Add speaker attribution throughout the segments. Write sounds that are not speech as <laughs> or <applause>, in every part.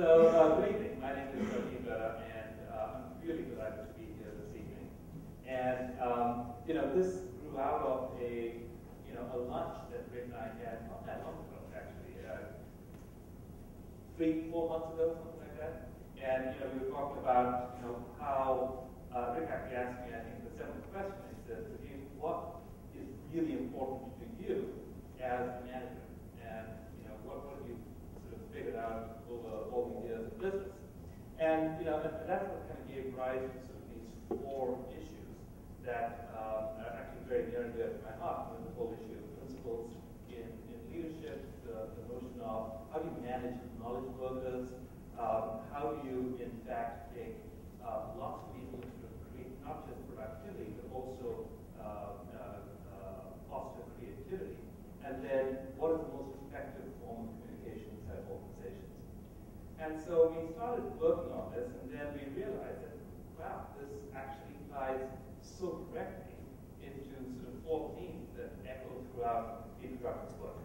Speaker 1: So, uh, good evening. My name is Rajiv and uh, I'm really delighted to be here this evening. And, um, you know, this grew out of a, you know, a lunch that Rick and I had not that long ago, actually, uh, three, four months ago, something like that. And, you know, we were talking about, you know, how uh, Rick actually asked me, I think, the seventh question. He says, what is really important to you as a manager? And, you know, what, what have you figured out over all these years of business. And you know, and that's what kind of gave rise to sort of these four issues that um, are actually very near and dear to my heart. the whole issue of principles in, in leadership, the, the notion of how do you manage knowledge workers, um, how do you in fact take uh, lots of people to create not just productivity, but also uh, uh, uh, foster creativity, and then what is the most effective form of. And so we started working on this, and then we realized that, wow, this actually ties so directly into sort of four themes that echo throughout Peter Drucker's work.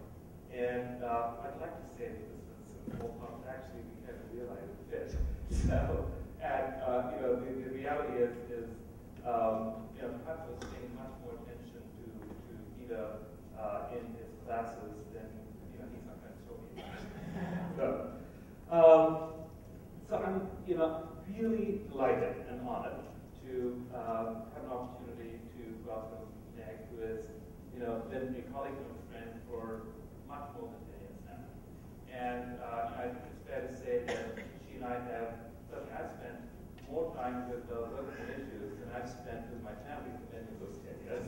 Speaker 1: And uh, I'd like to say that this was parts. Actually, we kind of realized it fit. <laughs> So, and uh, you know, the, the reality is, is um, you know, Pat was paying much more attention to, to Peter uh, in his classes than, you know, he's not going to show me. <laughs> so, um, so I'm, you know, really delighted and honored to um, have an opportunity to welcome Meg, who has, you know, been a colleague and a friend for much more than 10 years now. And uh, I think it's fair to say that she and I have, certainly I've spent more time with the local issues than I've spent with my family for many of those 10 years.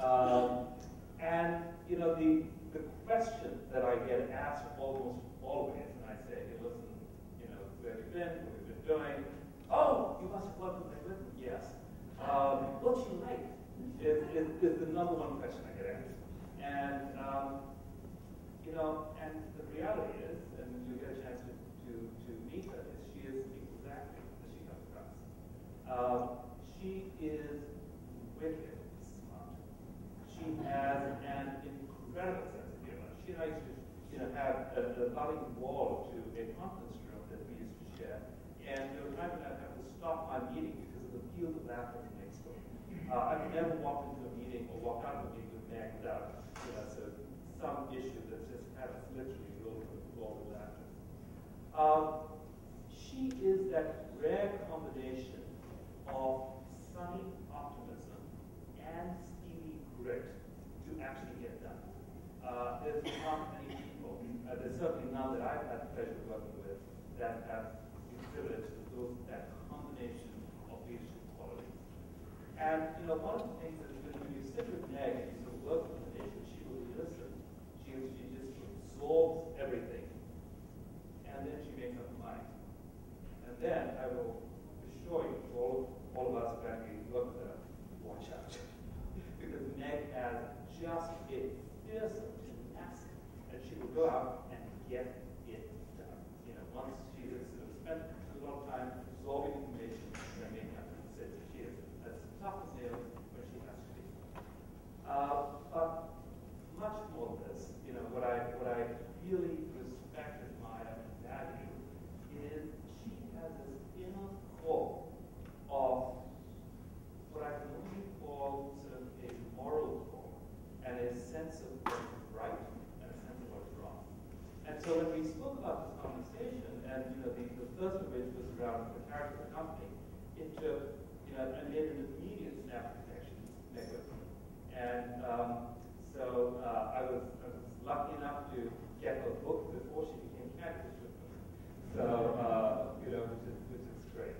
Speaker 1: um, and, you know, the, the question that I get asked almost always listen, you know, where you've been? What you've been doing? Oh, you must have worked with Whitman. Yes. Um, what's she like? Is, is, is the number one question I get asked. And, um, you know, and the reality is, and you get a chance to, to, to meet her, is she is exactly as she comes across. Um, she is wicked smart. She has an incredible sense of humor. She and I used to you know, have a, a budding wall to a conference room that we used to share. And there were times when I'd have to stop my meeting because of the peals of laughter. Uh, I've never walked into a meeting or walked out of a meeting with Meg without, you know, so some issue that just has literally rolled with all the laughter. Um, she is that rare combination of sunny optimism and steely grit to actually get done. Uh, there's not many uh, there's certainly none that I've had the pleasure of working with that have the privilege exhibited those, that combination of leadership qualities. And you know, one of the things that when you sit with Meg sort of work with the nation, she will listen. She, she just absorbs everything. And then she makes up her mind. And then I will assure you, all, all of us actually work with her, watch out. <laughs> because Meg has just a and she will go out and get it done. You know, once she has sort of spent a lot of time absorbing information and making up decisions, she is as tough as nails when she has to be. Uh, but much more than this, you know, what I what I really respect, admire, and value is she has this inner core of what I can only call sort of a moral core and a sense of what is right and a sense of what is wrong. and so when we spoke about this conversation, and you know, the, the first of which was around the character of the company, it took, you know, an immediate snap connection network. And um, so uh, I, was, I was lucky enough to get her book before she became connected with me. So, uh, you know, which is, which is great.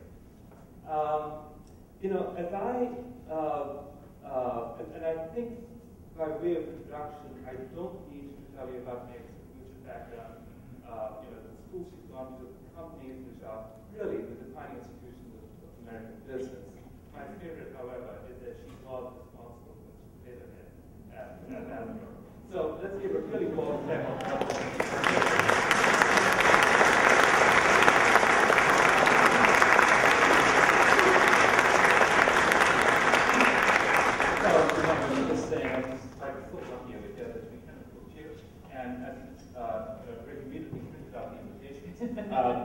Speaker 1: Um, you know, as I, uh, uh, and, I think by way of introduction, I don't need to tell you about Meg's background, uh, you know, schools she's gone to, companies which are really the defining institutions of, of American business. My favorite, however, is that she was responsible for Potato Head at, at Hasbro. So let's give a really warm clap. um,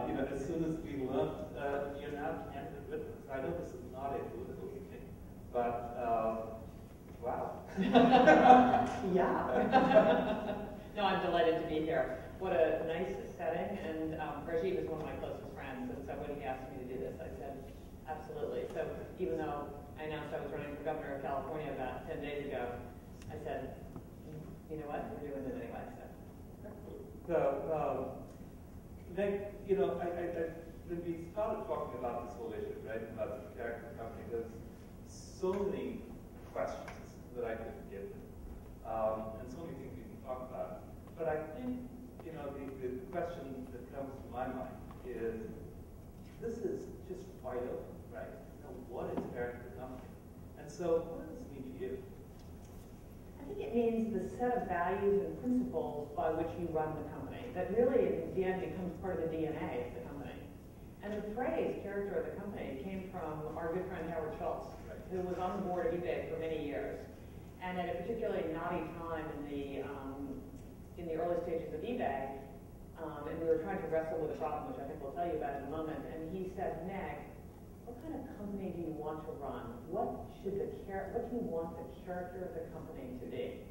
Speaker 1: you know, as soon as we learned, uh, you're now candidate witness. I know this is not a political meeting, but um, wow. <laughs>
Speaker 2: yeah. <laughs> no, I'm delighted to be here. What a nice setting, and um, Rajiv is one of my closest friends, and so when he asked me to do this, I said, absolutely. So even though I announced I was running for governor of California about 10 days ago, I said, you know what, we're doing it anyway. So,
Speaker 1: so um, then, you know, I, I, I, when we started talking about this whole issue, right, about the character company, there's so many questions that I could give um, and so many things we can talk about. But I think, you know, the, the question that comes to my mind is, this is just wide open, right? You know, what is character company? And so, what does this mean to you?
Speaker 2: I think it means the set of values and principles by which you run the company that really, in the end, becomes part of the DNA of the company. And the phrase character of the company came from our good friend Howard Schultz, who was on the board of eBay for many years. And at a particularly knotty time in the, um, in the early stages of eBay, um, and we were trying to wrestle with a problem, which I think we'll tell you about in a moment, and he said, Meg, what kind of company do you want to run? What should the char- what do you want the character of the company to be?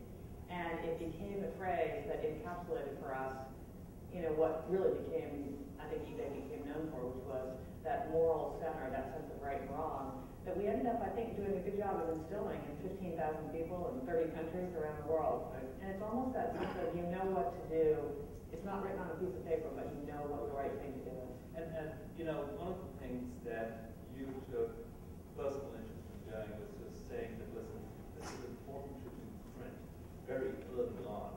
Speaker 2: And it became a phrase that encapsulated for us, you know, what really became, I think eBay became known for, which was that moral center, that sense of right and wrong, that we ended up, I think, doing a good job of instilling in 15,000 people in 30 countries around the world. And it's almost that sense of you know what to do. It's not written on a piece of paper, but you know what the right thing to do is.
Speaker 1: And, and you know, one of the things that you took personal interest in doing was just saying that, listen, this is important to print very early on.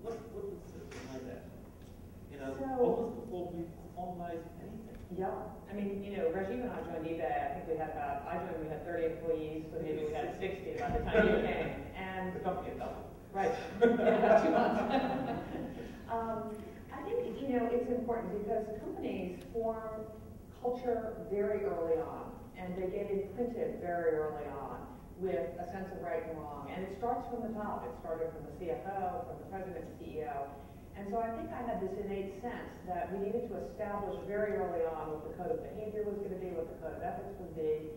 Speaker 1: What, what was behind that? Know, so, almost before we formalized anything.
Speaker 2: Yeah. I mean, you know, Rajiv and I joined eBay, I think we had about, I joined, we had 30 employees, so maybe we had 60 by the time you came. <laughs> And
Speaker 1: the company itself.
Speaker 2: Right. yeah, about two months. um, I think, you know, it's important because companies form culture very early on, and they get imprinted very early on with a sense of right and wrong. And it starts from the top. It started from the CFO, from the president and CEO. And so I think I had this innate sense that we needed to establish very early on what the code of behavior was going to be, what the code of ethics would be.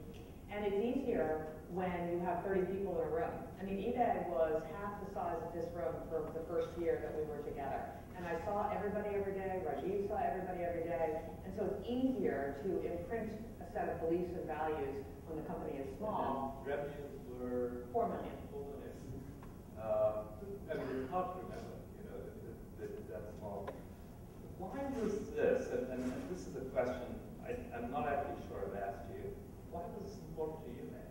Speaker 2: And it's easier when you have 30 people in a room. I mean, eBay was half the size of this room for the first year that we were together. And I saw everybody every day, Rajiv saw everybody every day. And so it's easier to imprint a set of beliefs and values when the company is small.
Speaker 1: Revenues were?
Speaker 2: Four million.
Speaker 1: Four million. Uh, I mean, it's hard to remember, you know, that, that, small. Why was this, and, and, this is a question I, I'm not actually sure I've asked you, why was this important to you, man?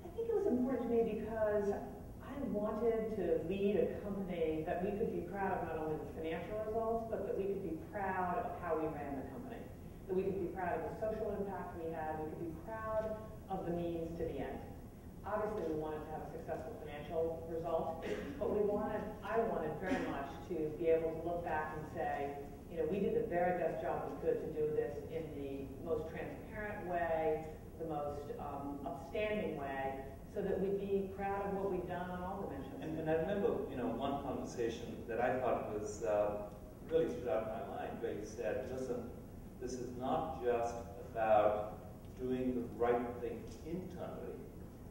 Speaker 2: I think it was important to me because I wanted to lead a company that we could be proud of not only the financial results, but that we could be proud of how we ran the company. That we could be proud of the social impact we had, we could be proud of the means to the end. Obviously, we wanted to have a successful financial result, but we wanted, I wanted very much to be able to look back and say, you know, we did the very best job we could to do this in the most transparent way, the most um, upstanding way, so that we'd be proud of what we've done on all dimensions.
Speaker 1: And, and I remember, you know, one conversation that I thought was uh, really stood out in my mind, where you said, listen, this is not just about doing the right thing internally,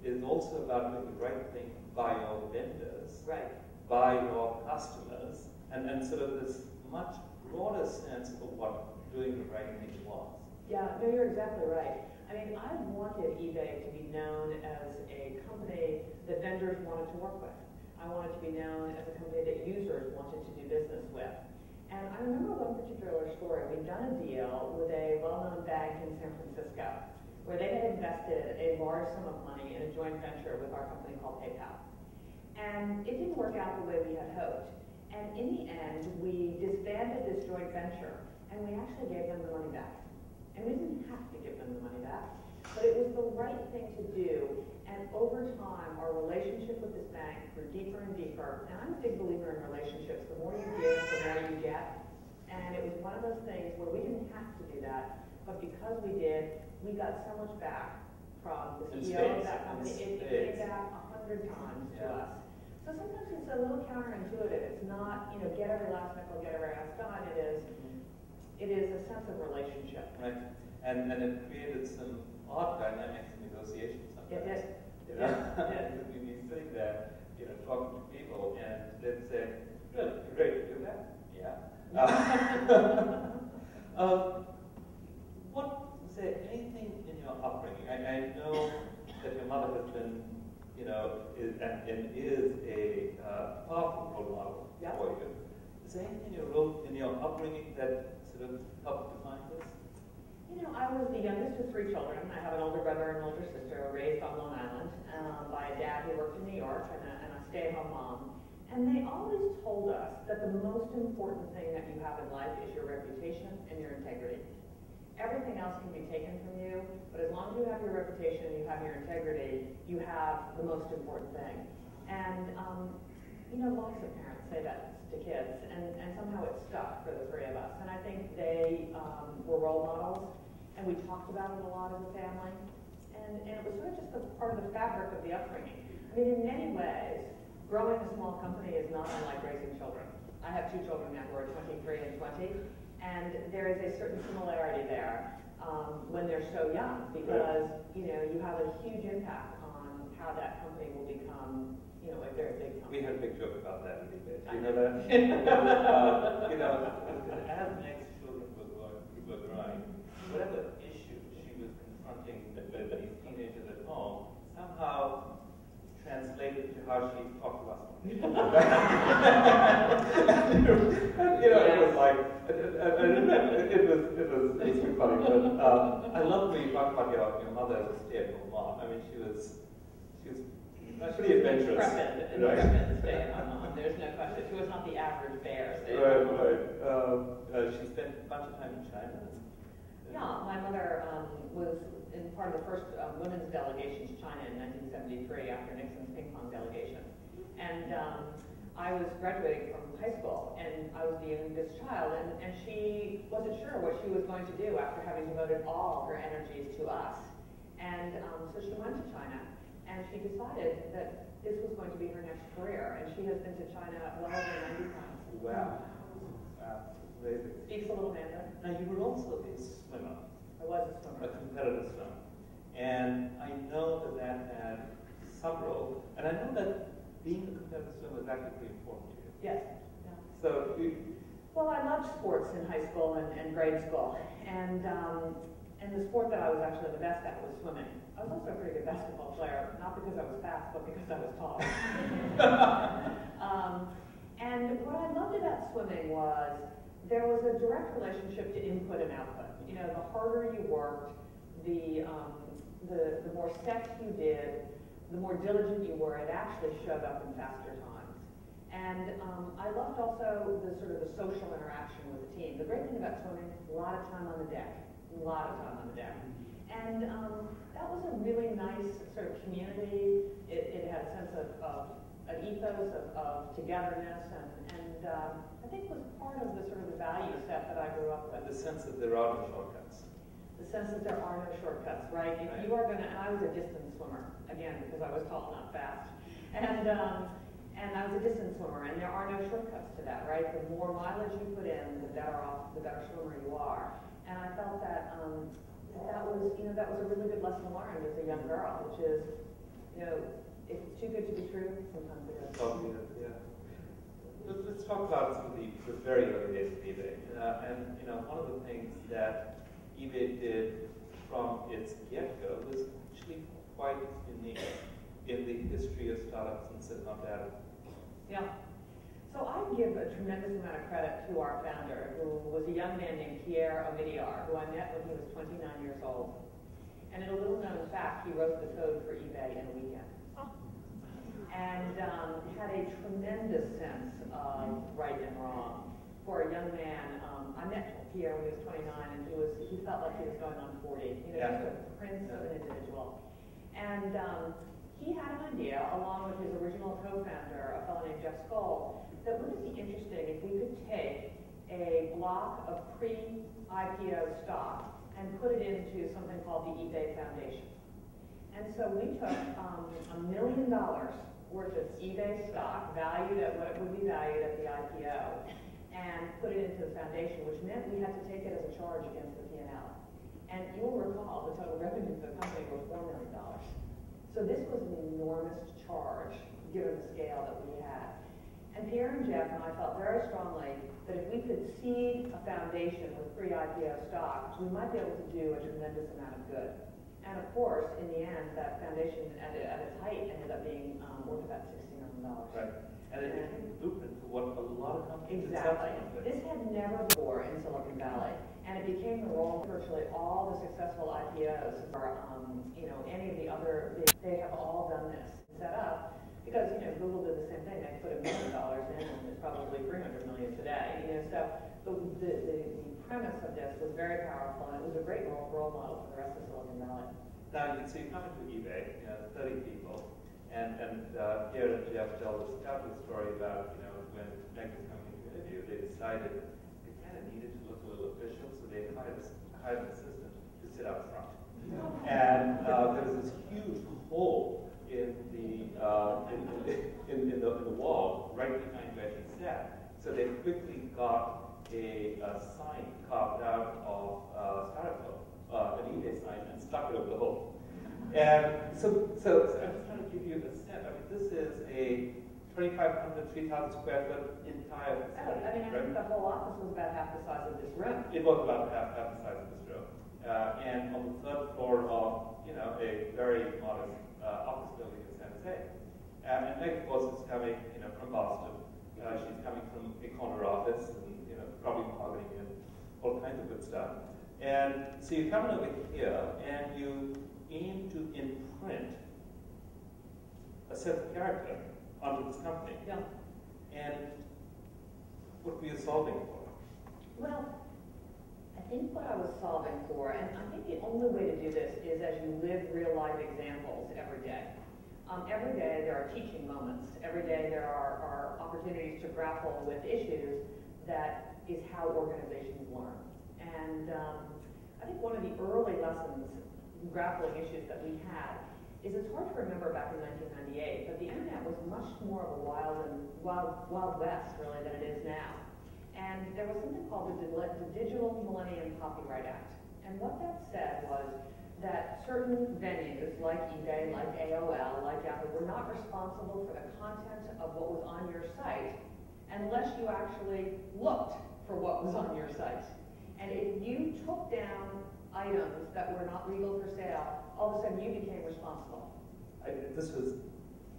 Speaker 1: is also about doing the right thing by your vendors,
Speaker 2: right.
Speaker 1: by your customers, and, and sort of this much broader sense of what doing the right thing was.
Speaker 2: Yeah, no, you're exactly right. I mean, I wanted eBay to be known as a company that vendors wanted to work with. I wanted to be known as a company that users wanted to do business with. And I remember one particular story. We'd done a deal with a well-known bank in San Francisco where they had invested a large sum of money in a joint venture with our company called PayPal. And it didn't work out the way we had hoped. And in the end, we disbanded this joint venture, and we actually gave them the money back. And we didn't have to give them the money back, but it was the right thing to do. And over time, our relationship with this bank grew deeper and deeper. And I'm a big believer in relationships. The more you give, the more you get. And it was one of those things where we didn't have to do that, but because we did, we got so much back from the CEO of that company. It, it came back a hundred times yeah. to us. So sometimes it's a little counterintuitive. It's not, you know, get every last nickel, get every last dime. It is, it is a sense of relationship.
Speaker 1: Right. And, and it created some odd dynamics in negotiations
Speaker 2: It
Speaker 1: sometimes. You
Speaker 2: It did. It did.
Speaker 1: we'd be sitting there, you know, talking to people, and they'd say, "Really, you're ready to do that?" Yeah. Uh, <laughs> <laughs> um, say anything in your upbringing? I, I know that your mother has been, you know, is, and, and is a uh, powerful role model
Speaker 2: Yeah.
Speaker 1: for you. Is there anything in your role in your upbringing that sort of helped define this?
Speaker 2: You know, I was the youngest of three children. I have an older brother and an older sister raised on Long Island um, by a dad who worked in New York and a, and a stay-at-home mom. And they always told us that the most important thing that you have in life is your reputation and your integrity. Everything else can be taken from you, but as long as you have your reputation and you have your integrity, you have the most important thing. And, um, you know, lots of parents say that to kids, and, and somehow it stuck for the three of us. And I think they um, were role models, and we talked about it a lot as a family. And, and it was sort of just part of the fabric of the upbringing. I mean, in many ways, growing a small company is not unlike raising children. I have two children now who are 23 and 20, and there is a certain similarity there um, when they're so young because, you know, you have a huge impact on how that company will become, you know, a very big company.
Speaker 1: We had a big joke about that in debate. You know that? <laughs> uh, you know, as Meg's children were growing, were growing, whatever issue she was confronting with these teenagers at home somehow translated to how she talked about something. you know, it was like, I, I, I remember, it was, it was, it was pretty funny, but um, I love when you talk about your, your mother as a stay-at-home mom. I mean, she was, she was pretty adventurous.
Speaker 2: Intrepid,
Speaker 1: Right.
Speaker 2: intrepid stay-at-home mom, there's no question. She was not the average bear stay-at-home mom.
Speaker 1: right. Um, uh, she spent a bunch of time in China.
Speaker 2: Yeah, my mother um, was in part of the first um, women's delegation to China in 1973 after Nixon's ping pong delegation. And um, I was graduating from high school, and I was the youngest child, and, and she wasn't sure what she was going to do after having devoted all her energies to us. And um, so she went to China, and she decided that this was going to be her next career, and she has been to China well over 90 times.
Speaker 1: Wow. Wow. Amazing.
Speaker 2: Speaks a little Mandarin.
Speaker 1: Now, you were also a swimmer,
Speaker 2: I was a
Speaker 1: a competitive swimmer. And I know that that had some role, and I know that being a competitive swimmer is actually pretty important to you.
Speaker 2: Yes. Yeah.
Speaker 1: So, you,
Speaker 2: Well, I loved sports in high school and, and grade school, and um, and the sport that I was actually the best at was swimming. I was also a pretty good basketball player, not because I was fast, but because I was tall. <laughs> um, and what I loved about swimming was there was a direct relationship to input and output. You know, the harder you worked, the um, the, the more steps you did, the more diligent you were, it actually showed up in faster times. And um, I loved also the sort of the social interaction with the team. The great thing about swimming, a lot of time on the deck, a lot of time on the deck. And um, that was a really nice sort of community. It, it had a sense of, of an ethos of, of togetherness, and, and um, I think was part of the sort of the value set that I grew up with.
Speaker 1: the sense that there are no shortcuts.
Speaker 2: The sense that there are no shortcuts, right? If you are gonna, and I was a distance swimmer, again, because I was tall, not fast. And, um, and I was a distance swimmer, and there are no shortcuts to that, right? The more mileage you put in, the better off, the better swimmer you are. And I felt that, um, that that was, you know, that was a really good lesson learned as a young girl, which is, you know, if it's too good to be true, sometimes it is.
Speaker 1: Oh, yeah, yeah. Let's, let's talk about some of the, the very early days of eBay. Uh, and, you know, one of the things that eBay did from its get-go was actually quite unique in the history of startups in Silicon Valley.
Speaker 2: Yeah. So I give a tremendous amount of credit to our founder, who was a young man named Pierre Omidyar, who I met when he was 29 years old. And in a little known fact, he wrote the code for eBay in a weekend. And um, had a tremendous sense of right and wrong. For a young man, um, I met Pierre when he was 29, and he was he felt like he was going on 40. You know,
Speaker 1: Yeah.
Speaker 2: just a prince of an individual. And um, he had an idea, along with his original co-founder, a fellow named Jeff Skoll, that wouldn't it be interesting if we could take a block of pre-IPO stock and put it into something called the eBay Foundation. And so we took um, a million dollars worth of eBay stock, valued at what it would be valued at the IPO, and put it into the foundation, which meant we had to take it as a charge against the P&L. And you'll recall the total revenue for the company was $4 million. So this was an enormous charge, given the scale that we had. And Pierre and Jeff and I felt very strongly that if we could seed a foundation with pre-IPO stock, we might be able to do a tremendous amount of good. And of course, in the end, that foundation at, at its height ended up being um, worth about $60 million.
Speaker 1: Right. And it blueprint for what a lot of companies
Speaker 2: Exactly.
Speaker 1: accepted.
Speaker 2: This had never before in Silicon Valley, and it became the role of virtually all the successful IPOs or, um, you know, any of the other, big- they have all done this, set up, because, you know, Google did the same thing, they put a million dollars in, and it's probably three hundred million today, you know, so the, the, the the premise of this was very powerful, and it was a great role, role model for the rest of Silicon Valley.
Speaker 1: Now, you can see, you come into eBay, you know, 30 people, and, and uh, Pierre and Jeff tell this fabulous story about, you know, when coming into interview, they decided they kind of needed to look a little official, so they hired, hired an assistant to sit up front. And uh, there was this huge hole in the, uh, in, in, in, the, in the wall right behind where he sat. So they quickly got a, a sign carved out of uh, styrofoam, uh, an eBay sign, and stuck it over the hole. And so, so, so I'm just trying to give you a sense. I mean, this is a 2,500, 3,000 square foot entire
Speaker 2: Oh. I mean, I think the whole office was about half the size of this room.
Speaker 1: It was about half, half the size of this room. Uh, and on the third floor of, you know, a very modest uh, office building in San Jose. Um, and Meg, of course, is coming, you know, from Boston. Uh, she's coming from a corner office and, you know, probably mahogany and all kinds of good stuff. And so you come over here and you aim to imprint a set of character onto this company.
Speaker 2: Yeah.
Speaker 1: And what were you solving for?
Speaker 2: Well, I think what I was solving for, and I think the only way to do this is as you live real life examples every day. Um, every day there are teaching moments. Every day there are, are opportunities to grapple with issues that is how organizations learn. And um, I think one of the early lessons, grappling issues that we had, is it's hard to remember back in 1998, but the internet was much more of a wild and wild, wild west really than it is now. And there was something called the, the Digital Millennium Copyright Act. And what that said was that certain venues like eBay, like AOL, like Yahoo, were not responsible for the content of what was on your site unless you actually looked for what was on your site. And if you took down items that were not legal for sale, all of a sudden you became responsible.
Speaker 1: I, this was,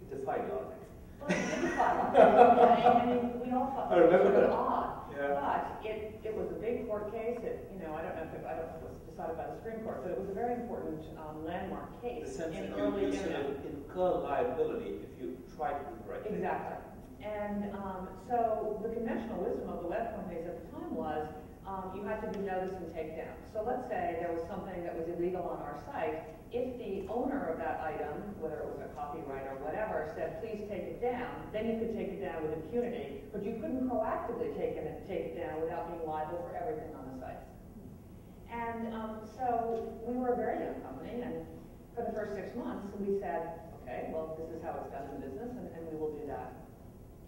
Speaker 1: it defied logic.
Speaker 2: Well, it didn't follow. <laughs> I mean, we all thought
Speaker 1: I
Speaker 2: it was
Speaker 1: remember
Speaker 2: sort of
Speaker 1: that.
Speaker 2: odd.
Speaker 1: Yeah.
Speaker 2: But it, it was a big court case. It, you know, I don't know if it, I don't know if it was decided by the Supreme Court, but it was a very important um, landmark
Speaker 1: The
Speaker 2: case
Speaker 1: sense
Speaker 2: in
Speaker 1: that you,
Speaker 2: early
Speaker 1: you sort of incur liability if you try to do the right thing.
Speaker 2: Exactly. And um, so the conventional wisdom of the web companies at the time was um, you had to do notice and take down. So let's say there was something that was illegal on our site. If the owner of that item, whether it was a copyright or whatever, said, please take it down, then you could take it down with impunity, but you couldn't proactively take it, take it down without being liable for everything on the site. And um, so we were a very young company, and for the first six months, we said, okay, well, this is how it's done in business, and, and we will do that.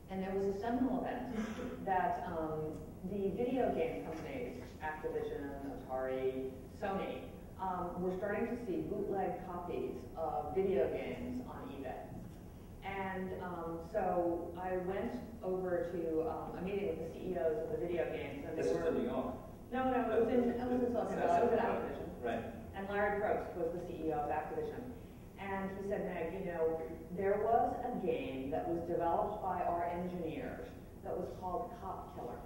Speaker 2: And there was a seminal event that um, the video game companies, Activision, Atari, Sony, um, were starting to see bootleg copies of video games on eBay. And um, so I went over to um, a meeting with the CEOs of the video games, and they
Speaker 1: This was
Speaker 2: were
Speaker 1: in New York.
Speaker 2: no, no, it was in, it was in Silicon Valley, it was at Activision.
Speaker 1: Right.
Speaker 2: And Larry Probst was the CEO of Activision. And he said, Meg, you know, there was a game that was developed by our engineers that was called Cop Killer.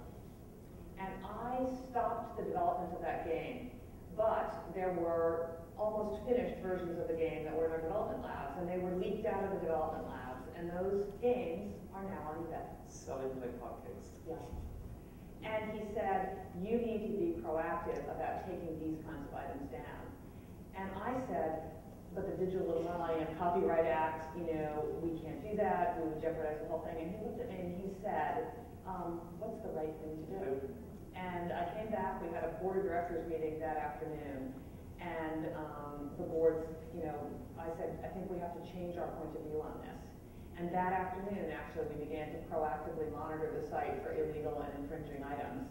Speaker 2: And I stopped the development of that game, but there were almost finished versions of the game that were in our development labs, and they were leaked out of the development labs, and those games are now on eBay.
Speaker 1: Selling like hotcakes.
Speaker 2: Yeah. And he said, you need to be proactive about taking these kinds of items down. And I said, but the Digital Millennium Copyright Act, you know, we can't do that, we would jeopardize the whole thing. And he looked at me and he said, um, what's the right thing to do? And I came back, we had a board of directors meeting that afternoon, and um, the boards, you know, I said, I think we have to change our point of view on this. And And that afternoon, actually, we began to proactively monitor the site for illegal and infringing items.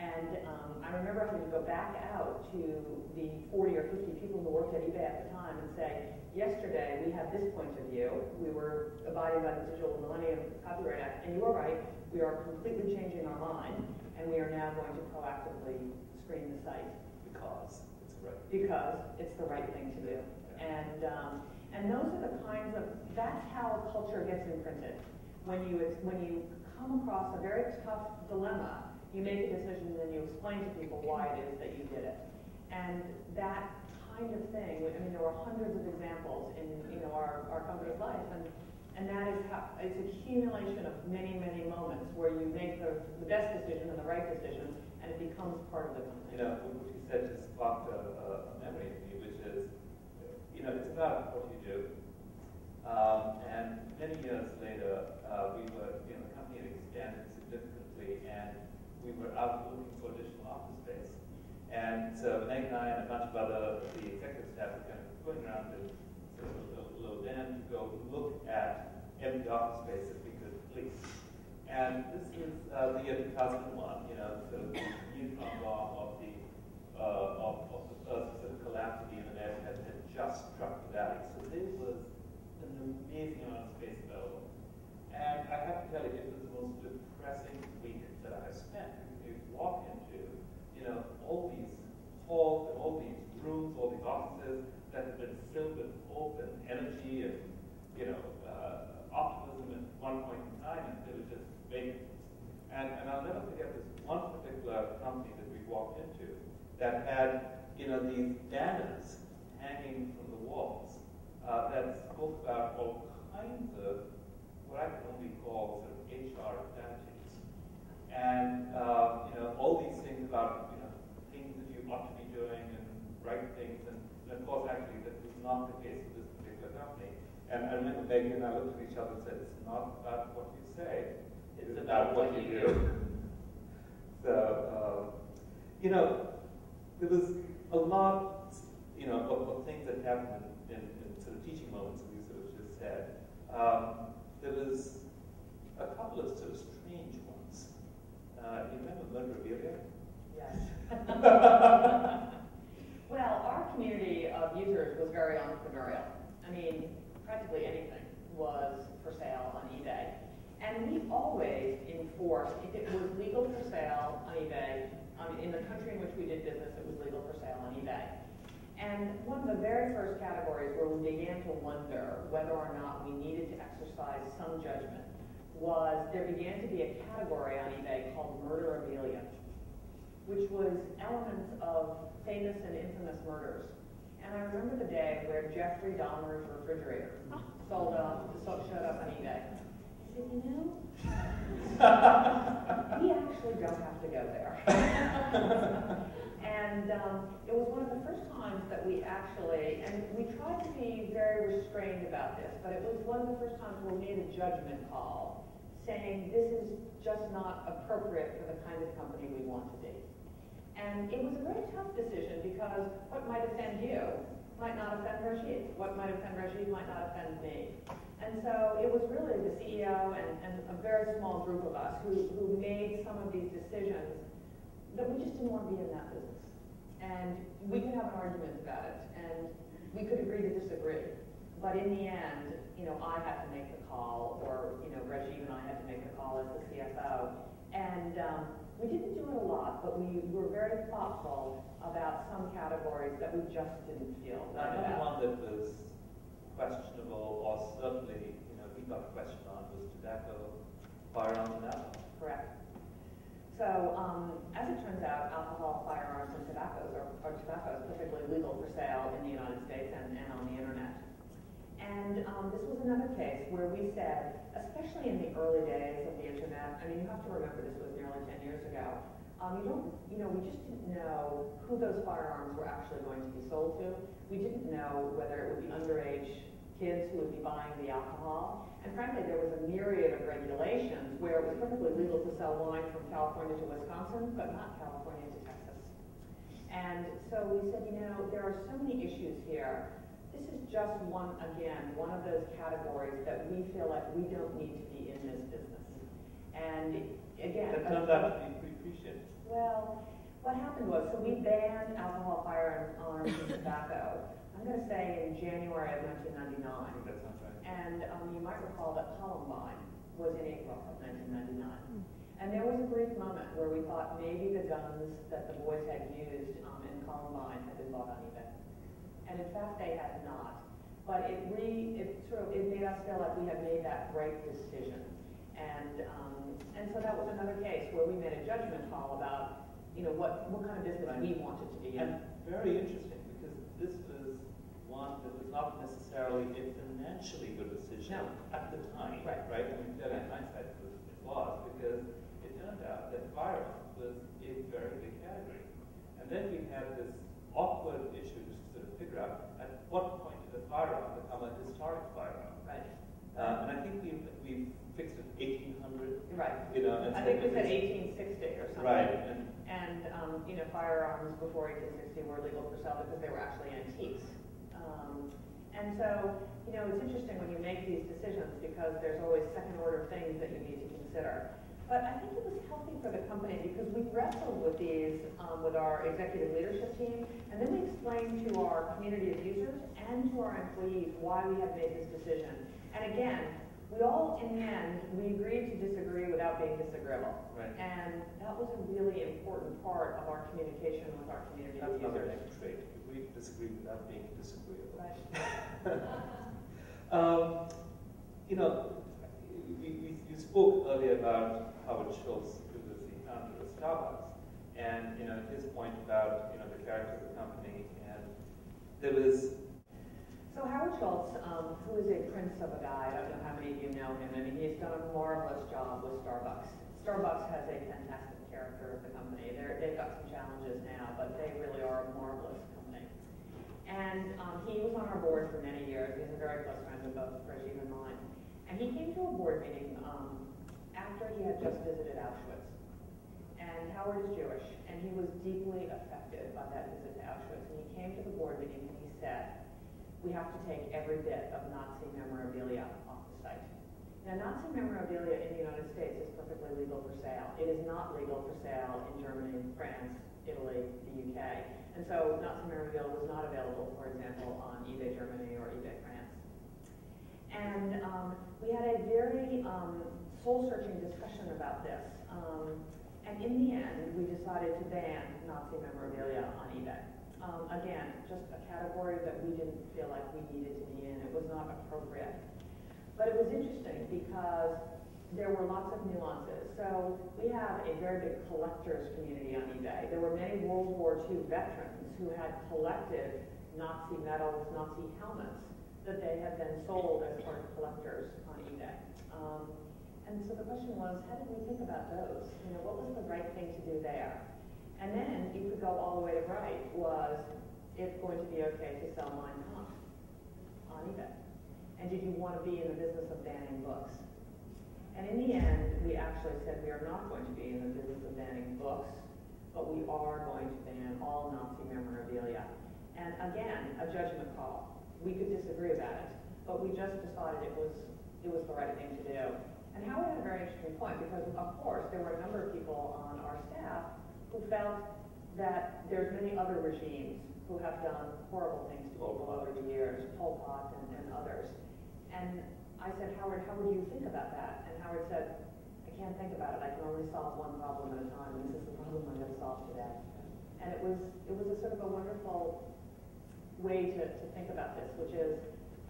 Speaker 2: And um, I remember having to go back out to the 40 or 50 people who worked at eBay at the time and say, yesterday we had this point of view. We were abiding by the Digital Millennium Copyright Act, and you are right, we are completely changing our mind, and we are now going to proactively screen the site.
Speaker 1: Because it's right.
Speaker 2: Because it's the right thing to do. And, um, and those are the kinds of, that's how culture gets imprinted. When you, when you come across a very tough dilemma, you make a decision and then you explain to people why it is that you did it. And that kind of thing, I mean, there were hundreds of examples in, you know, our, our company's life, and, and that is how, it's accumulation of many, many moments where you make the, the best decision and the right decision, and it becomes part of the company.
Speaker 1: You know, what you said just sparked a, a memory in me, which is, you know, it's about what you do. Um, and many years later, uh, we were, you know, the company had expanded significantly, and we were out looking for additional office space. And so Meg and I and a bunch of other, the executive staff were kind of going around to go look at empty office space that we. And this is uh, the year 2001, you know, so the neutron bomb of the, uh, of, of the first sort of collapse of the internet had, had just struck the valley. So there was an amazing amount of space available. And I have to tell you, it was the most depressing week that I spent. You walk into, you know, all these halls and all these rooms, all these offices that have been filled with hope and energy and, you know, uh, optimism at one point in time, and it just vacant. And, and I'll never forget this one particular company that we walked into that had, you know, these banners hanging from the walls uh, that spoke about all kinds of what I can only call sort of HR activities. And, uh, you know, all these things about, you know, things that you ought to be doing and right things. And, and of course, actually, that was not the case with this particular company. And I remember Megan and I looked at each other and said, it's not about what you say, it's about what you do. <laughs> so, uh, you know, there was a lot, you know, of, of things that happened in, in, in, sort of teaching moments that we sort of just said. Um, there was a couple of sort of strange ones. Uh, you remember Murderabilia?
Speaker 2: Yes. <laughs> <laughs> well, our community of users was very entrepreneurial. I mean, practically anything was for sale on eBay. And we always enforced, if it was legal for sale on eBay, um, in the country in which we did business, it was legal for sale on eBay. And one of the very first categories where we began to wonder whether or not we needed to exercise some judgment was there began to be a category on eBay called murderabilia, which was elements of famous and infamous murders. And I remember the day where Jeffrey Dahmer's refrigerator sold up, showed up on eBay. I said, you know, <laughs> we actually don't have to go there. <laughs> and um, it was one of the first times that we actually, and we tried to be very restrained about this, but it was one of the first times where we made a judgment call saying this is just not appropriate for the kind of company we want to be. And it was a very tough decision because what might offend you might not offend Rajiv. What might offend Rajiv might not offend me. And so it was really the CEO and, and a very small group of us who, who made some of these decisions that we just didn't want to be in that business. And we could have an argument about it, and we could agree to disagree. But in the end, you know, I had to make the call, or, you know, Rajiv and I had to make the call as the CFO. And um, we didn't do it a lot, but we were very thoughtful about some categories that we just didn't feel
Speaker 1: Another one that was questionable, or certainly, you know, we got questioned on was tobacco, firearms, and alcohol.
Speaker 2: Correct. So, um, as it turns out, alcohol, firearms, and tobaccos are, is perfectly legal for sale in the United States and, and on the internet. And um, this was another case where we said, especially in the early days of the internet, I mean, you have to remember this was nearly 10 years ago, um, you don't, you know, we just didn't know who those firearms were actually going to be sold to. We didn't know whether it would be underage kids who would be buying the alcohol. And frankly, there was a myriad of regulations where it was perfectly legal to sell wine from California to Wisconsin, but not California to Texas. And so we said, you know, there are so many issues here this is just one, again, one of those categories that we feel like we don't need to be in this business. And again.
Speaker 1: That turned out to be pretty.
Speaker 2: Well, what happened was, so we banned alcohol, firearms, and tobacco, I'm gonna say in January of nineteen
Speaker 1: I
Speaker 2: ninety-nine.
Speaker 1: that sounds right.
Speaker 2: And um, you might recall that Columbine was in April of 1999. And there was a brief moment where we thought maybe the guns that the boys had used um, in Columbine had been bought on eBay. And in fact, they had not. But it re, it sort of, it made us feel like we had made that right decision. And, um, and so that was another case where we made a judgment call about, you know, what, what kind of business we wanted to be in.
Speaker 1: And very interesting, because this was one that was not necessarily a financially good decision
Speaker 2: No.
Speaker 1: at the time.
Speaker 2: Right.
Speaker 1: Right? I mean, clearly in hindsight, it was, it was, because it turned out that virus was a very big category. And then we had this awkward issue to sort of figure out at what point did a firearm become a historic firearm?
Speaker 2: Right.
Speaker 1: Uh, and I think we we fixed it 1800,
Speaker 2: Right.
Speaker 1: you know. And
Speaker 2: I think we said 1860 or something.
Speaker 1: Right, and
Speaker 2: And, um, you know, firearms before 1860 were legal for sale because they were actually antiques. Um, and so, you know, it's interesting when you make these decisions because there's always second order things that you need to consider. But I think it was healthy for the company because we wrestled with these um, with our executive leadership team, and then we explained to our community of users and to our employees why we had made this decision. And again, we all, in the end, we agreed to disagree without being disagreeable.
Speaker 1: Right.
Speaker 2: And that was a really important part of our communication with our community
Speaker 1: that's
Speaker 2: of users.
Speaker 1: next trait. We disagree without being disagreeable.
Speaker 2: Right. <laughs> <laughs>
Speaker 1: um, you know, you, you, spoke earlier about Howard Schultz, who was the founder of Starbucks, and you know his point about you know the character of the company, and there was
Speaker 2: So Howard Schultz, um, who is a prince of a guy, I don't know how many of you know him, I mean, he's done a marvelous job with Starbucks. Starbucks has a fantastic character of the company. They're, they've got some challenges now, but they really are a marvelous company. And um, he was on our board for many years. He's a very close friend of both Rajiv and mine. And he came to a board meeting um, after he had just visited Auschwitz. And Howard is Jewish, and he was deeply affected by that visit to Auschwitz. And he came to the board meeting and he said, we have to take every bit of Nazi memorabilia off the site. Now, Nazi memorabilia in the United States is perfectly legal for sale. It is not legal for sale in Germany, France, Italy, the UK. And so Nazi memorabilia was not available, for example, on eBay Germany or eBay. And um, we had a very um, soul-searching discussion about this. Um, and in the end, we decided to ban Nazi memorabilia on eBay. Um, again, just a category that we didn't feel like we needed to be in. It was not appropriate. But it was interesting because there were lots of nuances. So we have a very big collectors community on eBay. There were many World War II veterans who had collected Nazi medals, Nazi helmets that they had been sold as part of collectors on eBay. Um, and so the question was, how did we think about those? You know, what was the right thing to do there? And then you could go all the way to right, was it going to be okay to sell Mein Kampf on eBay? And did you want to be in the business of banning books? And in the end, we actually said we are not going to be in the business of banning books, but we are going to ban all Nazi memorabilia. And again, a judgment call. We could disagree about it, but we just decided it was, it was the right thing to do. And Howard had a very interesting point because, of course, there were a number of people on our staff who felt that there's many other regimes who have done horrible things to people over the years, Pol Pot and, and others. And I said, Howard, how would you think about that? And Howard said, I can't think about it. I can only solve one problem at a time, and this is the problem I'm going to solve today. And it was, it was a sort of a wonderful way to, to think about this, which is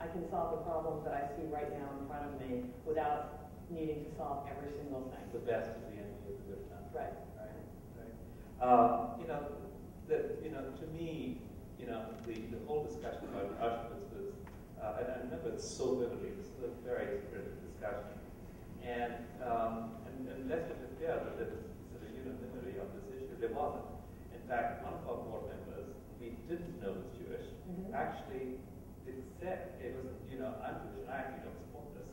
Speaker 2: I can solve the problems that I see right now in front of me without needing to solve every single thing.
Speaker 1: the best is the enemy of the good time.
Speaker 2: Right.
Speaker 1: Right, right. Um, you know, that, you know, to me, you know, the, the whole discussion about Auschwitz was, uh, and I remember it so vividly, this was a very spirited discussion. And, um, and, and lest it appear that there was sort of unanimity on this issue, there wasn't. In fact, one of our board members, we didn't know was. Actually it said, it was, you know, I'm Jewish, and I actually don't support this.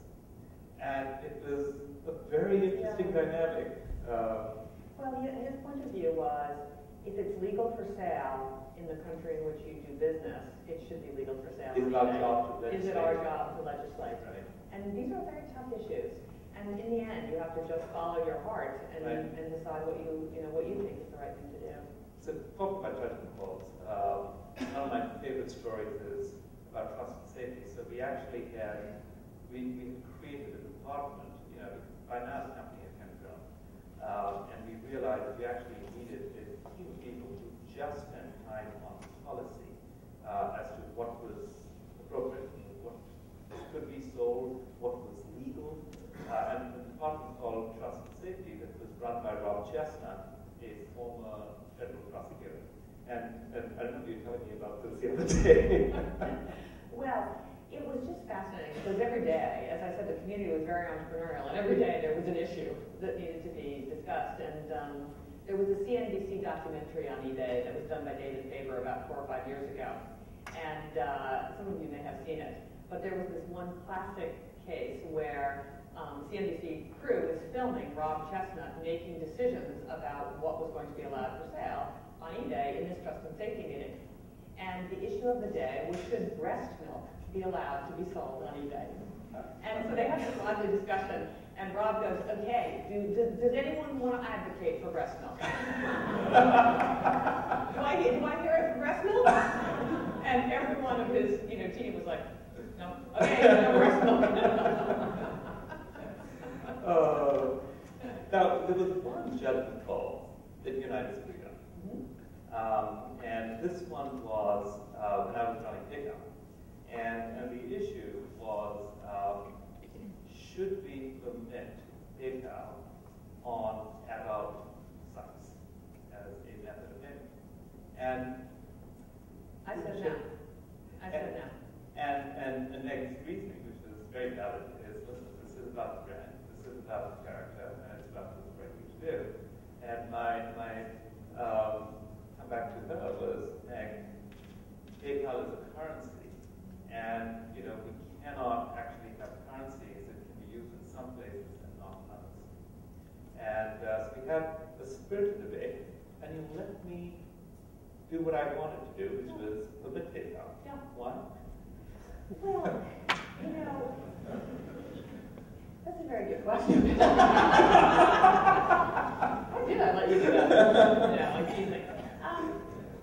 Speaker 1: And it was a very interesting
Speaker 2: Yeah.
Speaker 1: dynamic. Uh,
Speaker 2: Well, hi- his point of view was, if it's legal for sale in the country in which you do business, it should be legal for sale.
Speaker 1: Is it our job to
Speaker 2: Is it our
Speaker 1: legislate?
Speaker 2: job to legislate?
Speaker 1: Right.
Speaker 2: And these are very tough issues. And in the end, you have to just follow your heart and,
Speaker 1: Right.
Speaker 2: and decide what you, you know, what you think is the right thing to do.
Speaker 1: So talking about judgment calls, um, one of my favorite stories is about trust and safety. So we actually had, we, we created a department, you know, by now the company had kind of grown. Um, and we realized that we actually needed a of people who just spent time on policy uh, as to what was appropriate, what could be sold, what was legal. Uh, and the department called Trust and Safety that was run by Rob Chesnut, a former federal prosecutor. And, and I don't know if you were telling me about this the other day. <laughs>
Speaker 2: Well, it was just fascinating because every day, as I said, the community was very entrepreneurial, and every day there was an issue that needed to be discussed. And um, there was a CNBC documentary on eBay that was done by David Faber about four or five years ago, and uh, some of you may have seen it. But there was this one classic case where um, CNBC crew was filming Rob Chesnut making decisions about what was going to be allowed for sale on eBay in this trust and safety meeting. And the issue of the day was should breast milk be allowed to be sold on eBay? And so they had this lively discussion, and Rob goes, okay, do, does, does anyone want to advocate for breast milk? <laughs> do, I, do I hear it for breast milk? And every one of his, you know, team was like, no, okay, no breast milk. <laughs>
Speaker 1: Uh, now, there was one judgment call that united. Um, and this one was uh, when I was running PayPal. And, and the issue was um, should we permit PayPal on adult sites as a method of payment? And
Speaker 2: I said no. I said no.
Speaker 1: and, and, and Meg's reasoning, which is very valid, is listen, this is about the brand, this is about the character, and it's about the right thing to do. And my, my um, back to her was, Meg, PayPal is a currency, and you know we cannot actually have currencies that can be used in some places and not others. And uh, so we had a spirited debate, and you let me do what I wanted to do, which was permit PayPal.
Speaker 2: Yeah.
Speaker 1: Why?
Speaker 2: Well, you know, that's a very good question. <laughs> Why did I let you do that? Yeah, like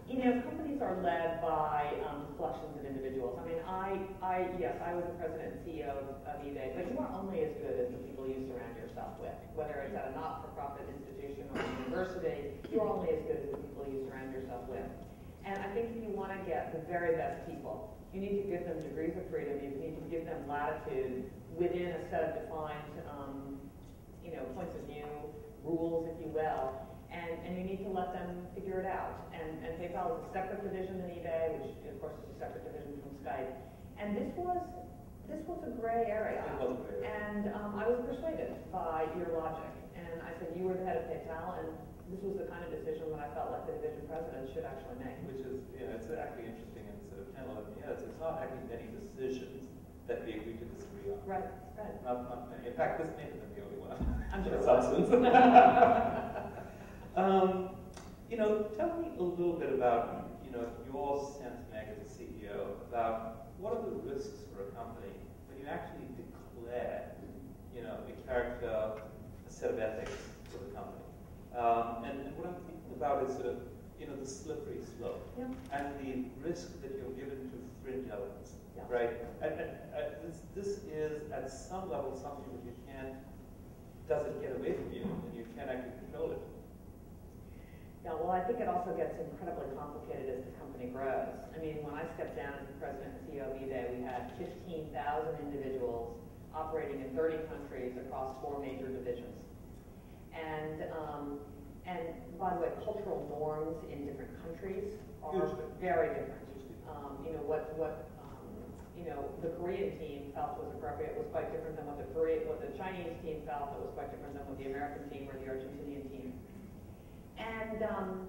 Speaker 2: you know, companies are led by um, collections of individuals. I mean, I, I, yes, I was the president and CEO of, of eBay, but you are only as good as the people you surround yourself with. Whether it's at a not-for-profit institution or a university, you're only as good as the people you surround yourself with. And I think if you want to get the very best people, you need to give them degrees of freedom. You need to give them latitude within a set of defined, um, you know, points of view, rules, if you will. And, and you need to let them figure it out. And, and PayPal is a separate division than eBay, which of course is a separate division from Skype. And this was, this was a gray area.
Speaker 1: It was gray.
Speaker 2: And um, I was persuaded by your logic. And I said, you were the head of PayPal, and this was the kind of decision that I felt like the division president should actually make.
Speaker 1: Which is, you know, it's actually interesting in sort of 10, 11 years, it's not actually many decisions that we agree to disagree on.
Speaker 2: Right, right.
Speaker 1: Not, not many. In fact, this may have been the only one.
Speaker 2: I'm <laughs> sure
Speaker 1: substance. <laughs> um, you know, tell me a little bit about, you know, your sense, Meg, as a CEO, about what are the risks for a company when you actually declare, you know, a character, a set of ethics for the company. Um, and, and what I'm thinking about is sort of, you know, the slippery slope
Speaker 2: Yeah.
Speaker 1: and the risk that you're given to fringe elements,
Speaker 2: Yeah.
Speaker 1: right? And, and, and this, this is at some level something that you can't, doesn't get away from you, and you can't actually control it.
Speaker 2: Yeah, well, I think it also gets incredibly complicated as the company grows. I mean, when I stepped down as the president and CEO of eBay, we had 15,000 individuals operating in 30 countries across four major divisions. And, um, and by the way, cultural norms in different countries are very different. Um, you know, what, what, um, you know, the Korean team felt was appropriate was quite different than what the Korean, what the Chinese team felt that was quite different than what the American team or the Argentinian team. And, um,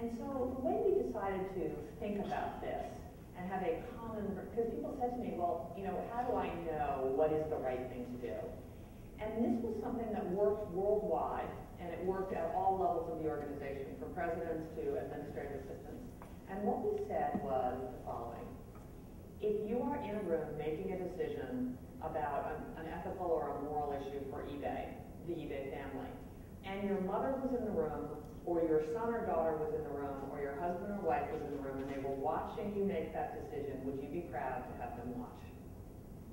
Speaker 2: and so the way we decided to think about this and have a common, because people said to me, well, you know, how do I know what is the right thing to do? And this was something that worked worldwide and it worked at all levels of the organization, from presidents to administrative assistants. And what we said was the following. If you are in a room making a decision about an, an ethical or a moral issue for eBay, the eBay family, and your mother was in the room, or your son or daughter was in the room, or your husband or wife was in the room, and they were watching you make that decision, would you be proud to have them watch?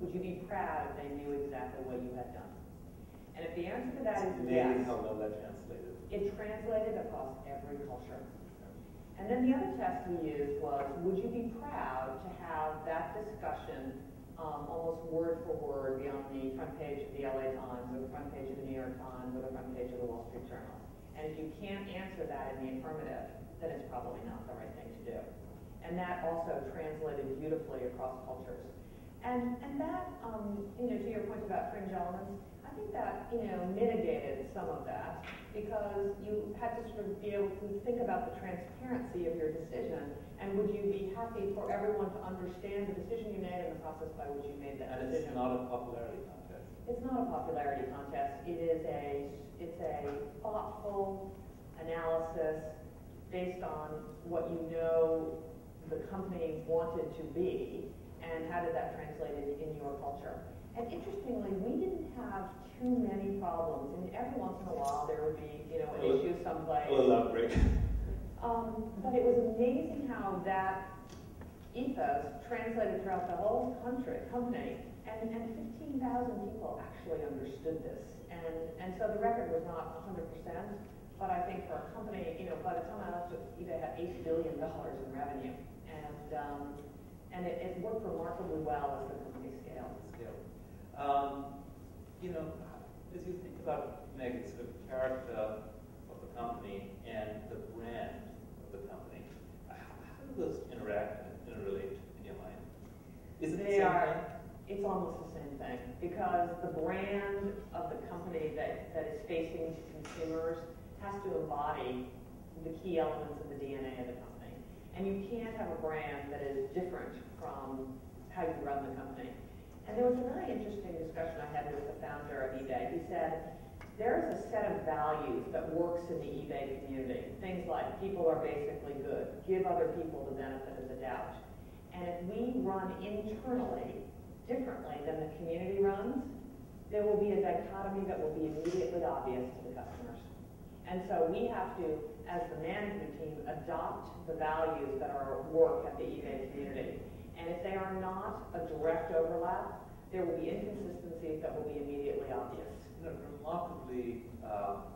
Speaker 2: Would you be proud if they knew exactly what you had done? And if the answer to that is yes,
Speaker 1: how well that translated.
Speaker 2: it translated across every culture. And then the other test we used was, would you be proud to have that discussion um, almost word for word be on the front page of the LA Times, or the front page of the New York Times, or the front page of the Wall Street Journal? And if you can't answer that in the affirmative, then it's probably not the right thing to do. And that also translated beautifully across cultures. And, and that, um, you know, to your point about fringe elements, I think that, you know, mitigated some of that because you had to sort of be able to think about the transparency of your decision and would you be happy for everyone to understand the decision you made and the process by which you made that
Speaker 1: And it's
Speaker 2: decision.
Speaker 1: not a popularity contest.
Speaker 2: It's not a popularity contest. It is a, it's a thoughtful analysis based on what you know the company wanted to be and how did that translate in, in your culture. And interestingly, we didn't have too many problems. And every once in a while, there would be, you know, an issue someplace.
Speaker 1: Outbreak. <laughs>
Speaker 2: Um, but it was amazing how that ethos translated throughout the whole country, company, and, and 15,000 people actually understood this. And, and so the record was not 100%, but I think for a company, you know, by the time I left, eBay had $8 billion in revenue. And, um, and it, it worked remarkably well as the company scaled.
Speaker 1: scale. Um, you know, as you think about Meg, sort of character of the company and the brand of the company, how, how do those interact and interrelate in your mind? Is it the same
Speaker 2: are,
Speaker 1: thing?
Speaker 2: it's almost the same thing, because the brand of the company that, that is facing consumers has to embody the key elements of the DNA of the company. And you can't have a brand that is different from how you run the company. And there was a really interesting discussion I had with the founder of eBay. He said, there's a set of values that works in the eBay community. Things like people are basically good, give other people the benefit of the doubt. And if we run internally differently than the community runs, there will be a dichotomy that will be immediately obvious to the customers. And so we have to, as the management team, adopt the values that are at work at the eBay community. And if they are not a direct overlap, there will be inconsistencies that will be immediately obvious.
Speaker 1: Remarkably uh,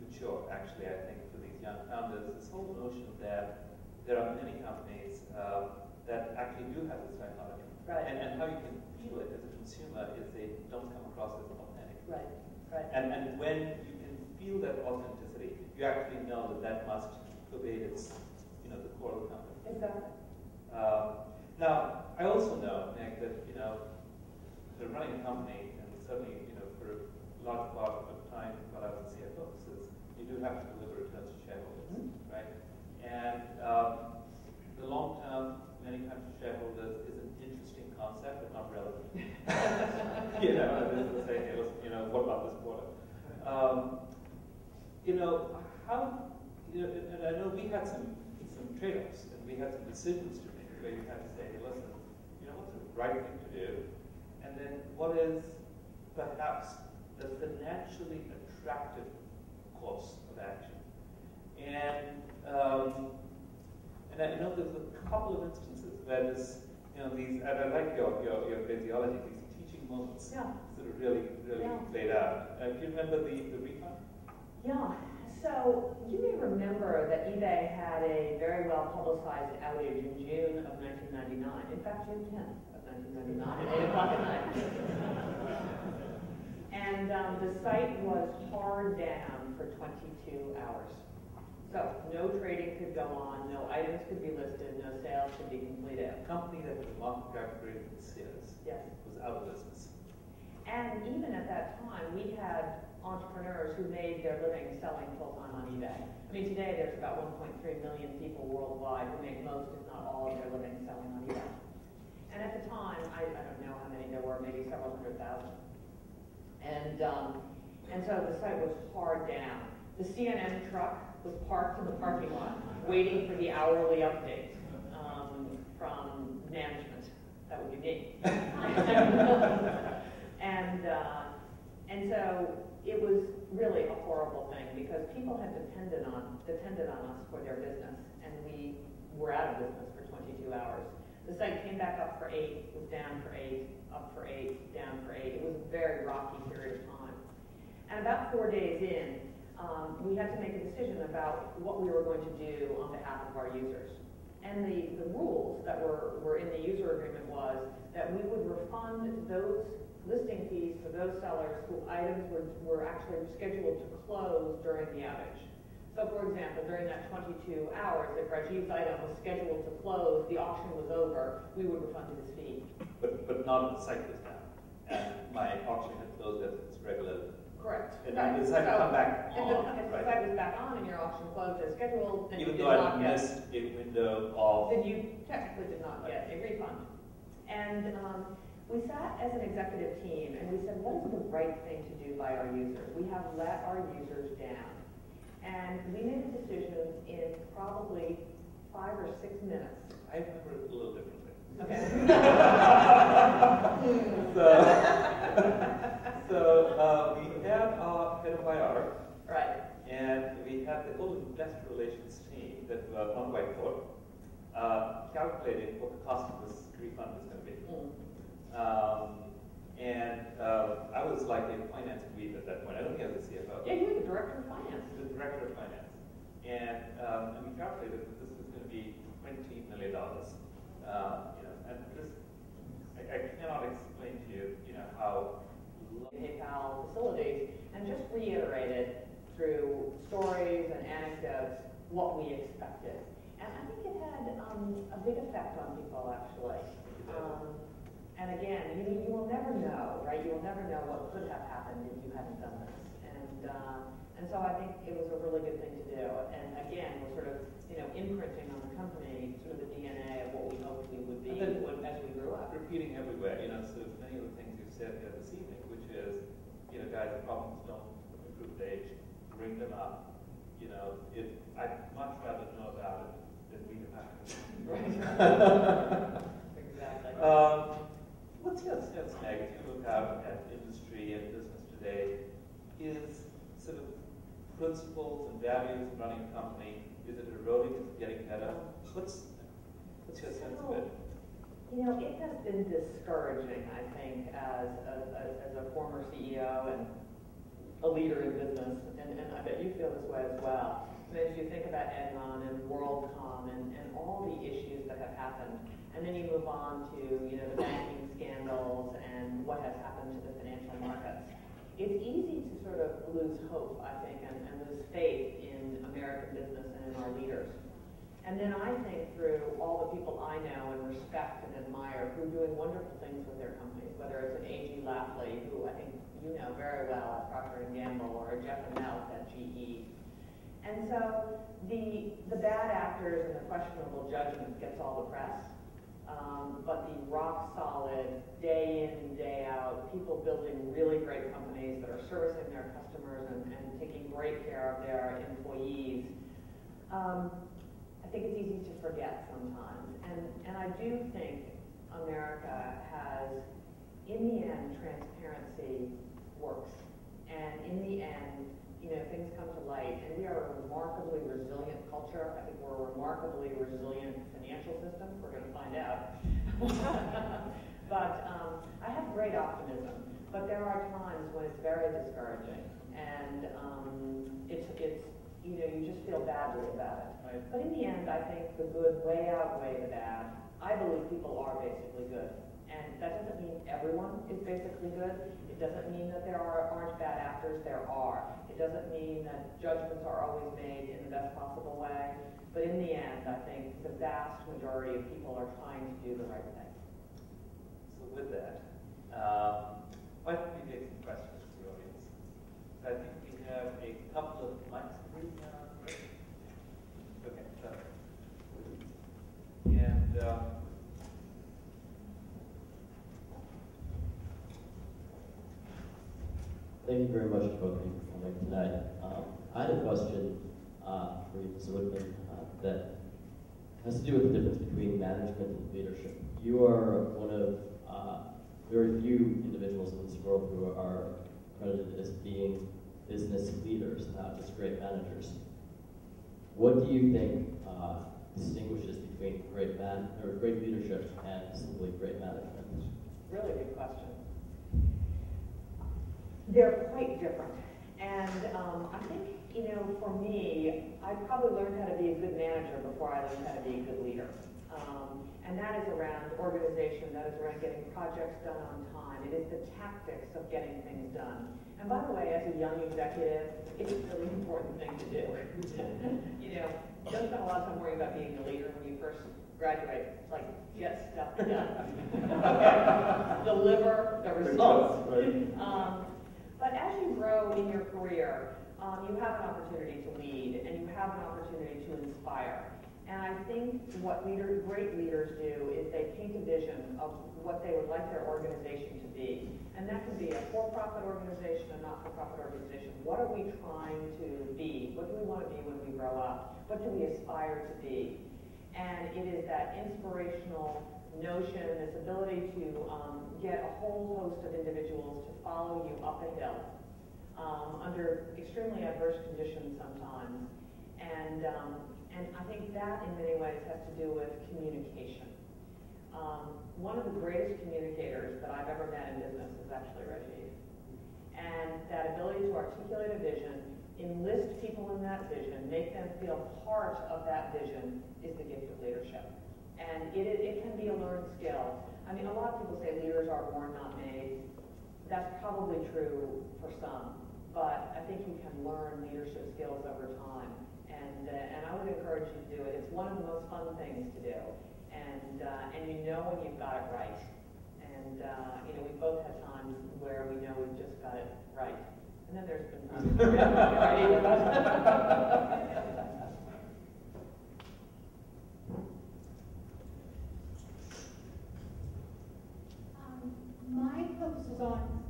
Speaker 1: mature, actually, I think, for these young founders. This whole notion that there are many companies uh, that actually do have this dichotomy.
Speaker 2: Right.
Speaker 1: And, and how you can feel it as a consumer is they don't come across as authentic.
Speaker 2: Right, right.
Speaker 1: And, and when you can feel that authenticity, you actually know that that must pervade its, you know, the core of the company.
Speaker 2: Exactly.
Speaker 1: Um, now, I also know, Nick, that, you know, sort of running a company, and certainly, you know, for part of time while I was CFO, is you do have to deliver returns to shareholders,
Speaker 2: Mhm.
Speaker 1: right? And um, the long term, many times to shareholders is an interesting concept, but not relevant. <laughs> <laughs> you know, this is saying, hey, listen, you know, what about this quarter? Um, you know, how, you know, and I know we had some, some trade-offs, and we had some decisions to make, where you had to say, hey, listen, you know, what's the right thing to do? And then what is perhaps the financially attractive course of action? And, um, and I know there's a couple of instances where this, you know, these, and I like your, your, your phraseology, these teaching moments
Speaker 2: Yeah.
Speaker 1: sort of really, really
Speaker 2: Yeah.
Speaker 1: played out. Uh, do you remember the, the refund?
Speaker 2: Yeah, so you may remember that eBay had a very well publicized outage in June of 1999. In fact, June 10th of 1999 at 8 o'clock at night. <laughs> And um, the site was hard down for 22 hours. So no trading could go on, no items could be listed, no sales could be completed.
Speaker 1: A company that was greater than Sears
Speaker 2: Yes.
Speaker 1: was out of business.
Speaker 2: And even at that time, we had entrepreneurs who made their living selling full-time on eBay. I mean, today there's about 1.3 million people worldwide who make most, if not all, of their living selling on eBay. And at the time, I, I don't know how many there were, maybe several hundred thousand. And, um, and so the site was hard down. the CNN truck was parked in the parking lot, waiting for the hourly update um, from management. That would be me. <laughs> and uh, and so it was really a horrible thing because people had depended on depended on us for their business, and we were out of business for 22 hours. The site came back up for eight, was down for eight, up for eight, down for eight. It was a very rocky period of time. And about four days in, um, we had to make a decision about what we were going to do on behalf of our users. And the, the rules that were, were in the user agreement was that we would refund those listing fees for those sellers whose items were, were actually scheduled to close during the outage. So for example, during that 22 hours, if Rajiv's item was scheduled to close, the auction was over, we would refund his fee.
Speaker 1: But, but not if the site was down, and my auction had closed at its regular.
Speaker 2: Correct.
Speaker 1: And
Speaker 2: Right.
Speaker 1: the site
Speaker 2: So
Speaker 1: come back
Speaker 2: If the,
Speaker 1: on,
Speaker 2: if the
Speaker 1: right?
Speaker 2: site was back on and your auction closed as scheduled, then you
Speaker 1: Even
Speaker 2: did
Speaker 1: though I missed a window of,
Speaker 2: then you technically did not get a refund. And, um, we sat as an executive team and we said, what is the right thing to do by our users? We have let our users down. And we made a decision in probably five or six minutes.
Speaker 1: I remember it a little differently.
Speaker 2: Okay. <laughs>
Speaker 1: So, so uh, we had our head of IR,
Speaker 2: Right.
Speaker 1: and we had the whole investor relations team that were on whiteboard, uh, calculating what the cost of this refund was going to be.
Speaker 2: Mm.
Speaker 1: Um, and uh, I was like a finance weed at that point. I don't think I was a CFO.
Speaker 2: Yeah, you're the director of finance.
Speaker 1: the director of finance. And, um, and we calculated that this was going to be twenty million dollars. Uh, you know, and just, I, I cannot explain to you, you know, how
Speaker 2: PayPal facilities and just reiterated through stories and anecdotes what we expected. And I think it had um, a big effect on people, actually. Um, and again, you, you will never know, right? You will never know what could have happened if you hadn't done this. And, uh, and so I think it was a really good thing to do. And again, we're sort of, you know, imprinting on the company sort of the DNA of what we hoped we would be
Speaker 1: then-
Speaker 2: when- as we grew up.
Speaker 1: repeating everywhere, you know, so many of the things you've said here this evening, which is, you know, guys, problems don't improve with age, bring them up. You know, it, I'd much rather know about it than read about it. <laughs> <laughs>
Speaker 2: Exactly.
Speaker 1: Um, what's your sense, Meg, if you look out at industry and business today, is sort of principles and values of running a company, is it eroding, is it getting better? What's, what's your sense of it?
Speaker 2: You know, it has been discouraging, I think, as a, as a former CEO and a leader in business, and, and I bet you feel this way as well. Mean, as you think about Enron and WorldCom and, and all the issues that have happened, and then you move on to, you know, the banking scandals and what has happened to the financial markets. It's easy to sort of lose hope, I think, and, and lose faith in American business and in our leaders. And then I think through all the people I know and respect and admire who are doing wonderful things with their companies, whether it's an A.G. Lafley, who I think you know very well at Procter & Gamble, or Jeff Immelt at GE. And so the, the bad actors and the questionable judgment gets all the press. Um, but the rock solid, day in day out, people building really great companies that are servicing their customers and, and taking great care of their employees, um, I think it's easy to forget sometimes. And, and I do think America has, in the end, transparency works. And in the end, you know, things come to light. And we are a remarkably resilient culture. I think we're a remarkably resilient financial system. We're going to find out. <laughs> but um, I have great optimism. But there are times when it's very discouraging. And um, it's, it's, you know, you just feel badly about it.
Speaker 1: Right.
Speaker 2: But in the end, I think the good way outweigh the bad. I believe people are basically good. And that doesn't mean everyone is basically good. It doesn't mean that there are, aren't bad actors. There are. It doesn't mean that judgments are always made in the best possible way. But in the end, I think the vast majority of people are trying to do the right thing.
Speaker 1: So with that, um, why don't we take some questions from the audience? I think we have a couple of mics. uh? Okay, perfect. And, um,
Speaker 3: Thank you very much for coming tonight. Um, I had a question uh, for you, Mr. Whitman, uh, that has to do with the difference between management and leadership. You are one of uh, very few individuals in this world who are credited as being business leaders, not just great managers. What do you think uh, distinguishes between great man or great leadership and simply great management?
Speaker 2: Really good question. They're quite different. And um, I think, you know, for me, I probably learned how to be a good manager before I learned how to be a good leader. Um, and that is around organization, that is around getting projects done on time. It is the tactics of getting things done. And by the way, as a young executive, it's a really important thing to do. <laughs> you know, don't spend a lot of time worrying about being a leader when you first graduate. Like, get stuff done. <laughs> Deliver the results. Um, but as you grow in your career, um, you have an opportunity to lead and you have an opportunity to inspire. And I think what leader, great leaders do is they paint a vision of what they would like their organization to be. And that can be a for-profit organization, a not-for-profit organization. What are we trying to be? What do we want to be when we grow up? What do we aspire to be? And it is that inspirational notion, this ability to um, get a whole host of individuals to follow you up a hill um, under extremely adverse conditions sometimes. And, um, and I think that in many ways has to do with communication. Um, one of the greatest communicators that I've ever met in business is actually Rajiv. And that ability to articulate a vision, enlist people in that vision, make them feel part of that vision is the gift of leadership. And it, it can be a learned skill. I mean, a lot of people say leaders are born, not made. That's probably true for some, but I think you can learn leadership skills over time. And, uh, and I would encourage you to do it. It's one of the most fun things to do. And, uh, and you know when you've got it right. And, uh, you know, we've both had times where we know we've just got it right. And then there's been times <laughs> where we haven't got it right either.
Speaker 4: My focus is on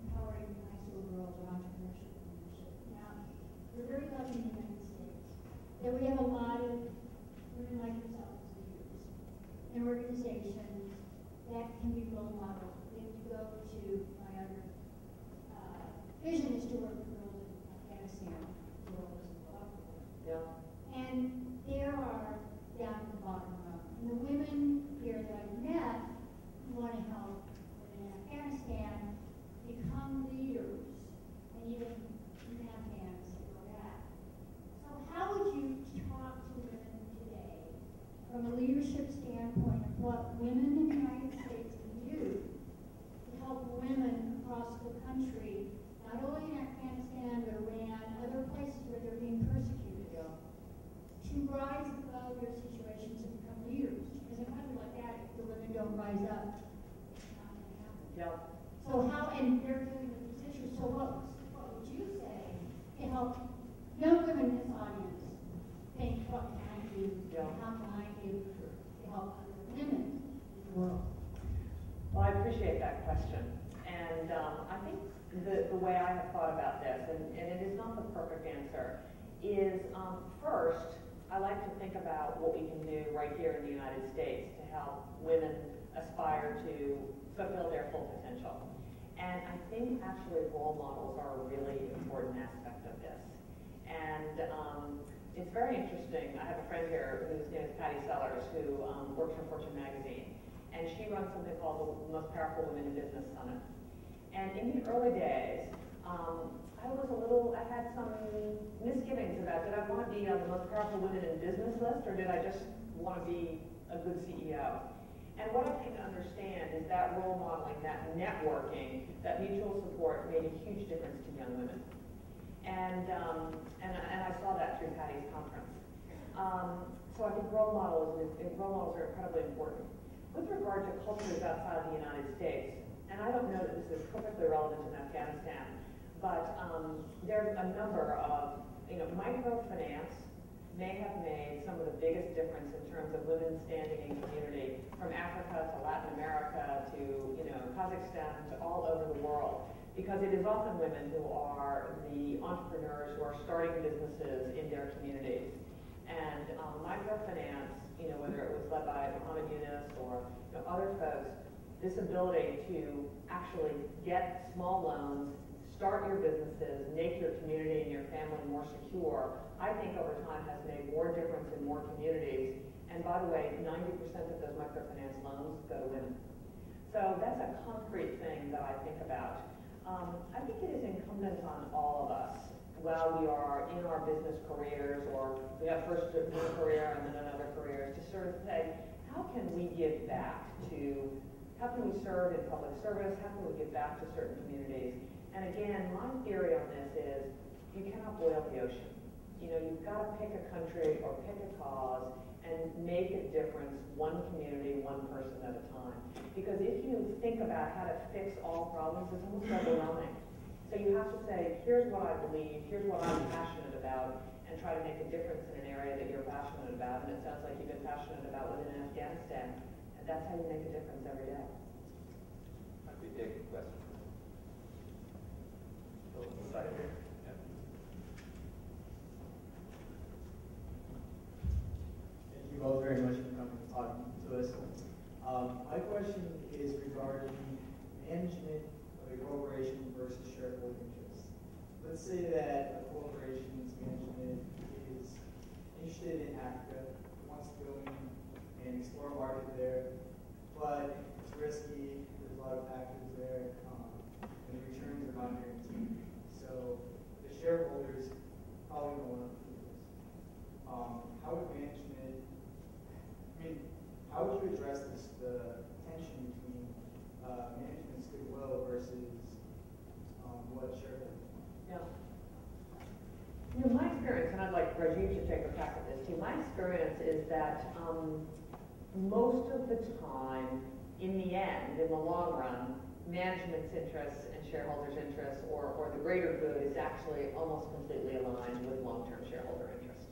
Speaker 4: empowering high school girls on entrepreneurship and leadership. Now, we're very lucky in the United States that we have a lot of women like yourselves leaders and organizations that can be role models. If you go to my other uh, vision is to work with girls in Afghanistan, girls in
Speaker 2: Yeah.
Speaker 4: And there are down at the bottom rung. And the women here that I've met want to help Afghanistan become leaders, and even in Afghanistan or that. So how would you talk to women today from a leadership standpoint of what women in the United States can do to help women across the country, not only in Afghanistan, but Iran, other places where they're being persecuted, to rise above their situations and become leaders? Because in a country like that, if the women don't rise up,
Speaker 2: Yeah.
Speaker 4: so how, and they're dealing with these issues, so what, what would you say to help young women in this audience think, what can I do?
Speaker 2: Yeah.
Speaker 4: How can I do to help other women in the world?
Speaker 2: Well, I appreciate that question. And um, I think the, the way I have thought about this, and, and it is not the perfect answer, is um, first, I like to think about what we can do right here in the United States to help women aspire to fulfill their full potential. And I think actually role models are a really important aspect of this. And um, it's very interesting. I have a friend here whose name is Pattie Sellers, who um, works for Fortune magazine. And she runs something called the Most Powerful Women in Business Summit. And in the early days, um, I was a little, I had some misgivings about did I want to be on the most powerful women in business list or did I just want to be a good CEO? And what I to understand is that role modeling, that networking, that mutual support made a huge difference to young women. And, um, and, and I saw that through Pattie's conference. Um, so I think role models, role models are incredibly important. With regard to cultures outside the United States, and I don't know that this is perfectly relevant in Afghanistan, but um, there's a number of, you know, microfinance may have made some of the biggest difference in terms of women standing in community from Africa to Latin America to, you know, Kazakhstan to all over the world. because it is often women who are the entrepreneurs who are starting businesses in their communities. And um, microfinance, you know, whether it was led by Muhammad Yunus or you know, other folks, this ability to actually get small loans, start your businesses, make your community and your family more secure, I think over time has made more difference in more communities. And by the way, 90% of those microfinance loans go to women. So that's a concrete thing that I think about. Um, I think it is incumbent on all of us, while we are in our business careers or we have first one career and then another career, to sort of say, how can we give back to, how can we serve in public service? How can we give back to certain communities? And again, my theory on this is you cannot boil the ocean. You know, you've got to pick a country or pick a cause and make a difference one community, one person at a time. Because if you think about how to fix all problems, it's almost overwhelming. So you have to say, here's what I believe, here's what I'm passionate about, and try to make a difference in an area that you're passionate about. And it sounds like you've been passionate about within Afghanistan. And that's how you make a difference every day.
Speaker 1: A question? Oh, side here. Yeah.
Speaker 5: Thank you both very much for coming and talking to us. Um, my question is regarding management of a corporation versus shareholder interests. Let's say that a corporation's management is interested in Africa, wants to go in and explore a market there, but it's risky, there's a lot of factors there, um, and the returns are not guaranteed. Shareholders probably don't want to do this. Um, how would management, I mean, how would you address this, the tension between uh, management's goodwill versus um, what shareholders want?
Speaker 2: Yeah. You know, my experience, and I'd like Rajiv to take a crack at this too, my experience is that um, most of the time, in the end, in the long run, management's interests and shareholders' interests or, or the greater good is actually almost completely aligned with long-term shareholder interest.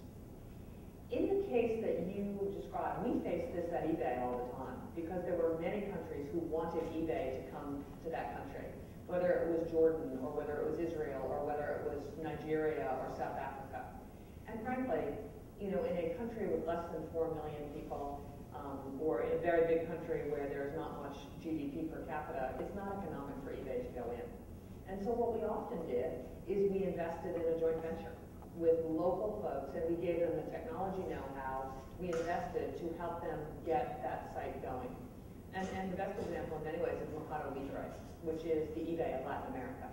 Speaker 2: In the case that you described, we faced this at eBay all the time because there were many countries who wanted eBay to come to that country, whether it was Jordan or whether it was Israel or whether it was Nigeria or South Africa. And frankly, you know, in a country with less than 4 million people, um, or in a very big country where there's not much GDP per capita, it's not economic for eBay to go in. And so what we often did is we invested in a joint venture with local folks, and we gave them the technology know-how. We invested to help them get that site going. And, and the best example in many ways is Mercado Libre, which is the eBay of Latin America.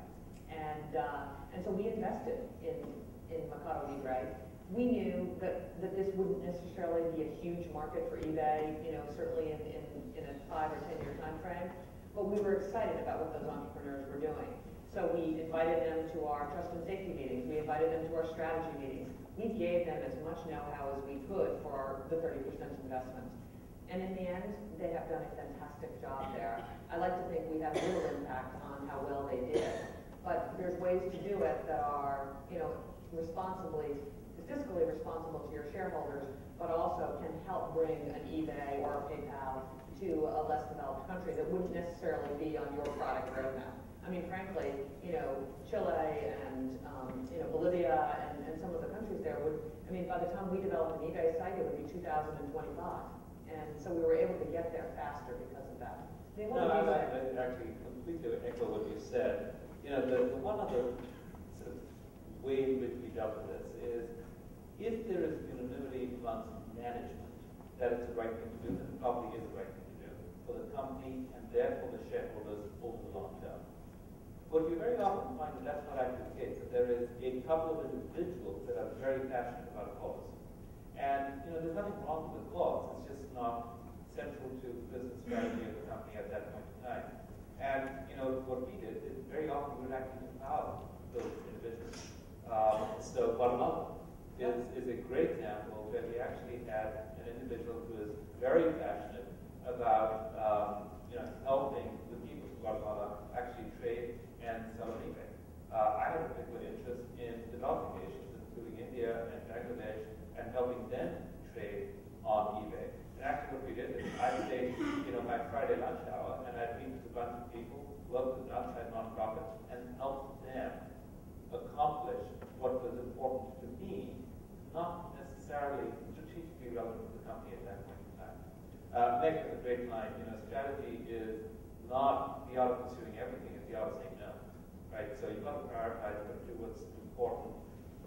Speaker 2: And, uh, and so we invested in, in Mercado Libre we knew that, that this wouldn't necessarily be a huge market for eBay, you know, certainly in, in, in a five or 10 year time frame, but we were excited about what those entrepreneurs were doing. So we invited them to our trust and safety meetings. We invited them to our strategy meetings. We gave them as much know-how as we could for our, the 30% investment. And in the end, they have done a fantastic job there. I like to think we have little impact on how well they did, but there's ways to do it that are, you know, responsibly fiscally responsible to your shareholders, but also can help bring an eBay or a PayPal to a less developed country that wouldn't necessarily be on your product roadmap. I mean, frankly, you know, Chile and, um, you know, Bolivia and, and some of the countries there would, I mean, by the time we developed an eBay site, it would be 2025. And so we were able to get there faster because of that.
Speaker 1: No, I, I, I actually completely echo what you said. You know, the, the one other sort of way in which we dealt with this is if there is unanimity amongst management that it's the right thing to do, then it probably is the right thing to do for the company and therefore the shareholders over the long term. But you very often find that that's not actually the case, that there is a couple of individuals that are very passionate about a cause. And, you know, there's nothing wrong with the cause, it's just not central to the business strategy of the company at that point in time. And, you know, what we did is very often we would actually empower those individuals. Um, so Guatemala is, is a great example where we actually had an individual who is very passionate about um, you know, helping the people of Guatemala actually trade and sell on eBay. Uh, I have a particular interest in developing nations, including India and Bangladesh, and helping them trade on eBay. And actually what we did is I stayed, you know, my Friday lunch hour, and I'd meet with a bunch of people work with outside nonprofits and help them accomplish what was important to me, not necessarily strategically relevant to the company at that point in time. Uh, Nick has a great line, you know, strategy is not the art of pursuing everything, it's the art of saying no, right? So you've got to prioritize, to do what's important.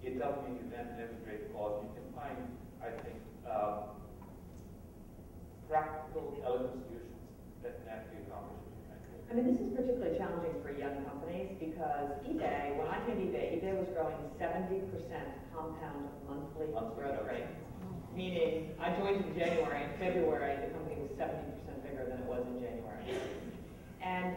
Speaker 1: It doesn't mean you then great cause. You can find, I think, um, practical, elegant solutions that can actually accomplish
Speaker 2: I mean, this is particularly challenging for young companies because eBay, when I came to eBay, eBay was growing seventy percent compound monthly growth rate. Meaning, I joined in January, in February, the company was seventy percent bigger than it was in January. And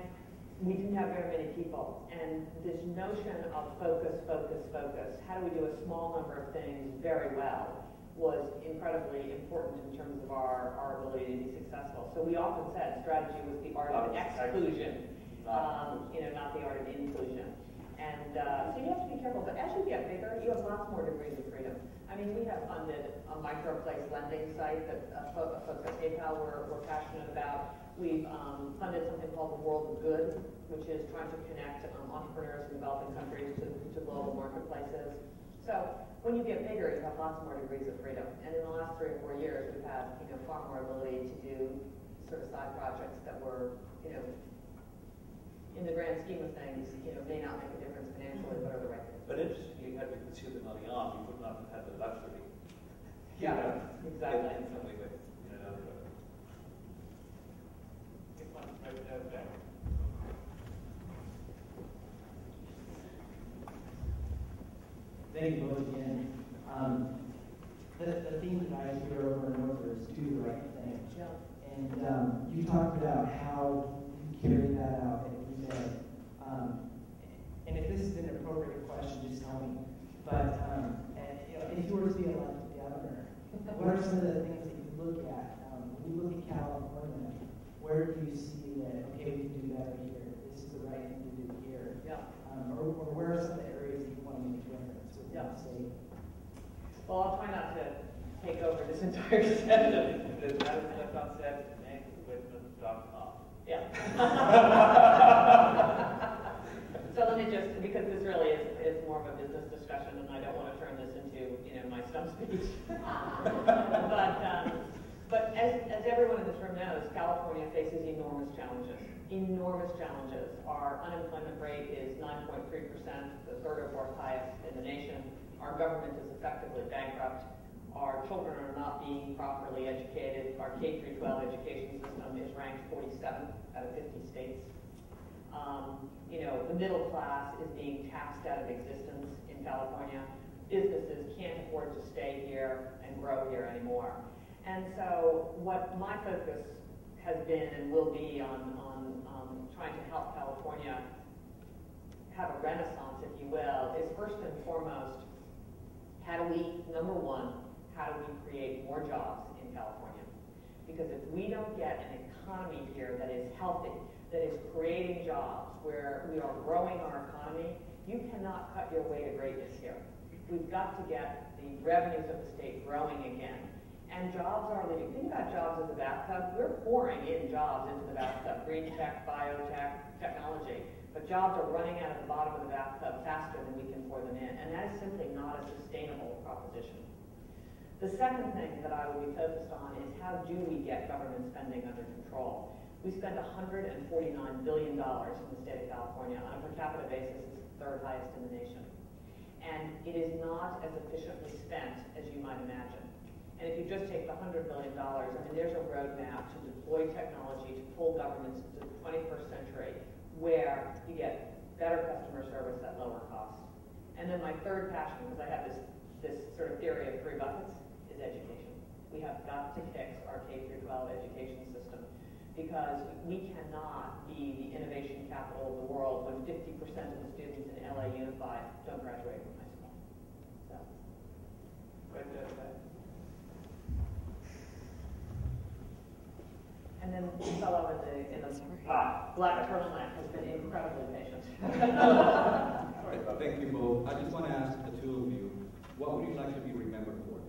Speaker 2: we didn't have very many people. And this notion of focus, focus, focus, how do we do a small number of things very well, was incredibly important in terms of our, our ability to be successful. So we often said strategy was the art of exclusion, um, you know, not the art of inclusion. And uh, so you have to be careful. But as you get bigger, you have lots more degrees of freedom. I mean, we have funded a microplace lending site that uh, fo- folks at PayPal were, were passionate about. We've um, funded something called the World of Good, which is trying to connect um, entrepreneurs in developing countries to, to global marketplaces. So when you get bigger, you have lots more degrees of freedom. And in the last three or four years, we've had you know far more ability to do sort of side projects that were you know in the grand scheme of things you know may not make a difference financially, but are the right thing.
Speaker 1: But interestingly, if you had we pursued the money on, you would not have had the luxury. you
Speaker 2: Yeah,
Speaker 1: know,
Speaker 2: exactly.
Speaker 1: In some way, but, you know, down the road. Get one right there, there.
Speaker 6: Thank you both again. Um, the, the theme that I hear over and over is do the right thing. And um, you talked about how you carry that out every day. Um, and if this is an appropriate question, just tell me. But um, and, you know, if you were to be elected governor, what are some of the things that you look at? Um, when you look at California, where do you see that, okay, we can do better here? This is the right thing to do here.
Speaker 2: Yeah.
Speaker 6: Um, or, or where are some of the areas that you want to make a
Speaker 2: Well, I'll try not to take over this <laughs> entire session.
Speaker 1: There's that is left unsaid, megwhitman.com.
Speaker 2: Yeah. <laughs> So let me just, because this really is, is more of a business discussion, and I don't want to turn this into, you know, my stump speech. <laughs> But, um, but as, as everyone in this room knows, California faces enormous challenges, enormous challenges. Our unemployment rate is nine point three percent, the third or fourth highest in the nation. Our government is effectively bankrupt. Our children are not being properly educated. Our K-12 education system is ranked 47 out of 50 states. Um, you know, the middle class is being taxed out of existence in California. Businesses can't afford to stay here and grow here anymore. And so what my focus has been and will be on, on trying to help California have a renaissance, if you will, is first and foremost, how do we, number one, how do we create more jobs in California? Because if we don't get an economy here that is healthy, that is creating jobs, where we are growing our economy, you cannot cut your way to greatness here. We've got to get the revenues of the state growing again. And jobs are leading. Think about jobs as a bathtub. We're pouring in jobs into the bathtub, green tech, biotech, technology. But jobs are running out of the bottom of the bathtub faster than we can pour them in. And that is simply not a sustainable proposition. The second thing that I will be focused on is how do we get government spending under control? We spend $149 billion in the state of California. On a per capita basis, it's the third highest in the nation. And it is not as efficiently spent as you might imagine. And if you just take the $100 million, I mean, there's a roadmap to deploy technology to pull governments into the 21st century where you get better customer service at lower cost. And then my third passion, because I have this, this sort of theory of three buckets, is education. We have got to fix our K through 12 education system because we cannot be the innovation capital of the world when 50% of the students in LA Unified don't graduate from high school. So,
Speaker 1: there,
Speaker 2: fellow in the, in the
Speaker 1: Sorry.
Speaker 2: black turtleneck has been incredibly patient. <laughs>
Speaker 7: Thank you both. I just want to ask the two of you, what would you like to be remembered for?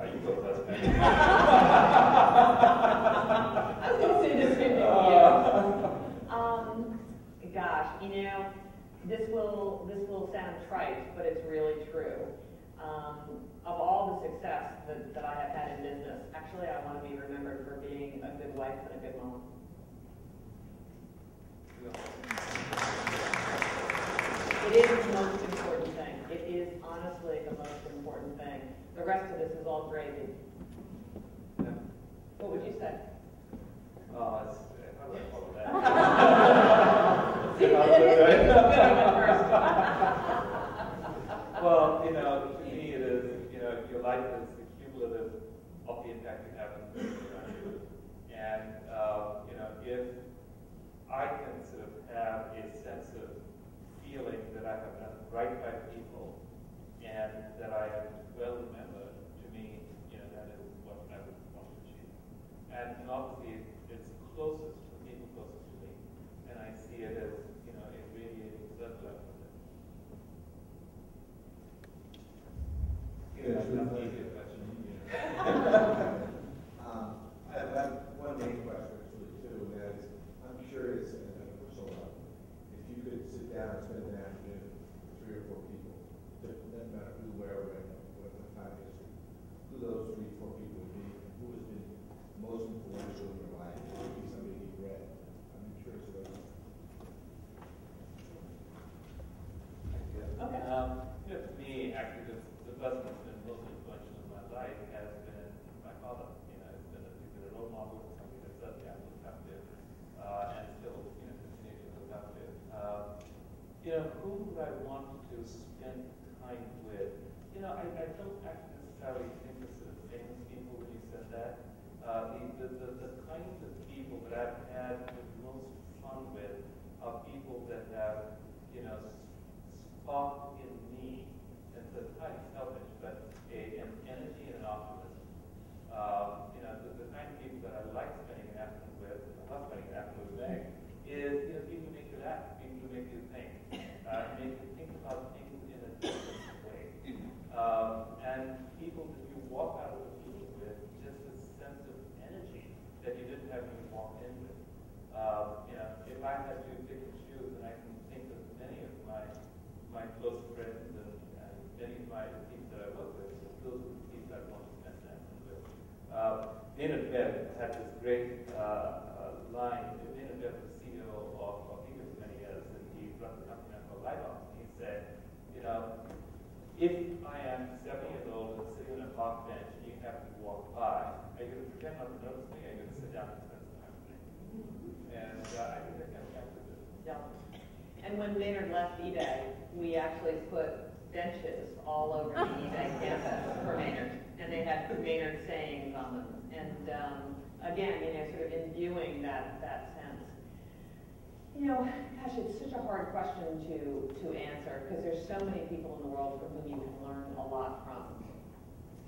Speaker 1: Are you go <laughs> first, I
Speaker 2: was going to say the same thing.
Speaker 1: <laughs>
Speaker 2: Um, gosh, you know, this will this will sound trite, but it's really true. Um, of all the success that, that I have had in business, actually, I want to be remembered for being a good wife and a good mom. It is the most important thing. It is honestly the most important thing. The rest of this is all gravy.
Speaker 1: Yeah.
Speaker 2: What would you say?
Speaker 1: Oh, it's, I follow that? <laughs>
Speaker 2: See, it is good at <laughs> first.
Speaker 1: Well, you know, to me it is, you know, life is the cumulative of the impact you have on the. And, uh, you know, if I can sort of have a sense of feeling that I have done right by people and that I am well remembered, to me, you know, that is what I would want to achieve. And obviously, it's closest to the people closest to me. And I see it as, you know, a radiating circle out of it.
Speaker 8: Yeah,
Speaker 1: That's
Speaker 8: sure.
Speaker 1: an easier question. <laughs>
Speaker 8: Um, I have one, one main question actually too, and that is, I'm curious, and and Priscilla, if you could sit down and spend an afternoon with three or four people, doesn't doesn't matter who, where, when, what the time is, who those three, four people would be, and who has been most influential in your life, it could be somebody you've read. I'm curious about that.
Speaker 2: Okay.
Speaker 1: Um, you know, to me, actually, the, the person that's been most influential in my life has been my father. You know, has been a, he's been a role model, somebody that certainly I've looked up to, uh, and still, you know, continue to look up to. Um, you know, who would I want to spend time with? You know, I, I don't actually necessarily think of sort of famous people when you said that. Uh, the, the, the, the kinds of people that I've had the most fun with are people that have, you know, sparked in me, and so it's highly selfish, but a, an energy and an optimism. Um, you know, the, the kind of people that I like spending an afternoon with, afternoon with Meg, is, you know, people make you laugh, people make you think, uh, make you think about things in a different way. Um, and people that you walk out of the meeting with just a sense of energy that you didn't have when you walked in with. Um, you know, if I had to pick and choose, and I can think of many of my my close friends and, and many of my teams that I work with, those are the teams I want to spend time with. Uh, Maynard Webb had this great uh, line. Maynard Webb was CEO of, of eBay for many years, and he runs a company now called LiveOps. He said, you know, if I am 70 years old and sitting on a park bench and you happen to walk by, are you going to pretend not to notice me? Are you going to sit down and spend some time with me? And uh, I think that kind of captures it.
Speaker 2: Yeah. And when Maynard left eBay, we actually put benches all over the eBay campus for Maynard. And they had Maynard sayings on them. And um, again, you know, sort of imbuing that, that sense. You know, gosh, it's such a hard question to, to answer because there's so many people in the world from whom you can learn a lot from.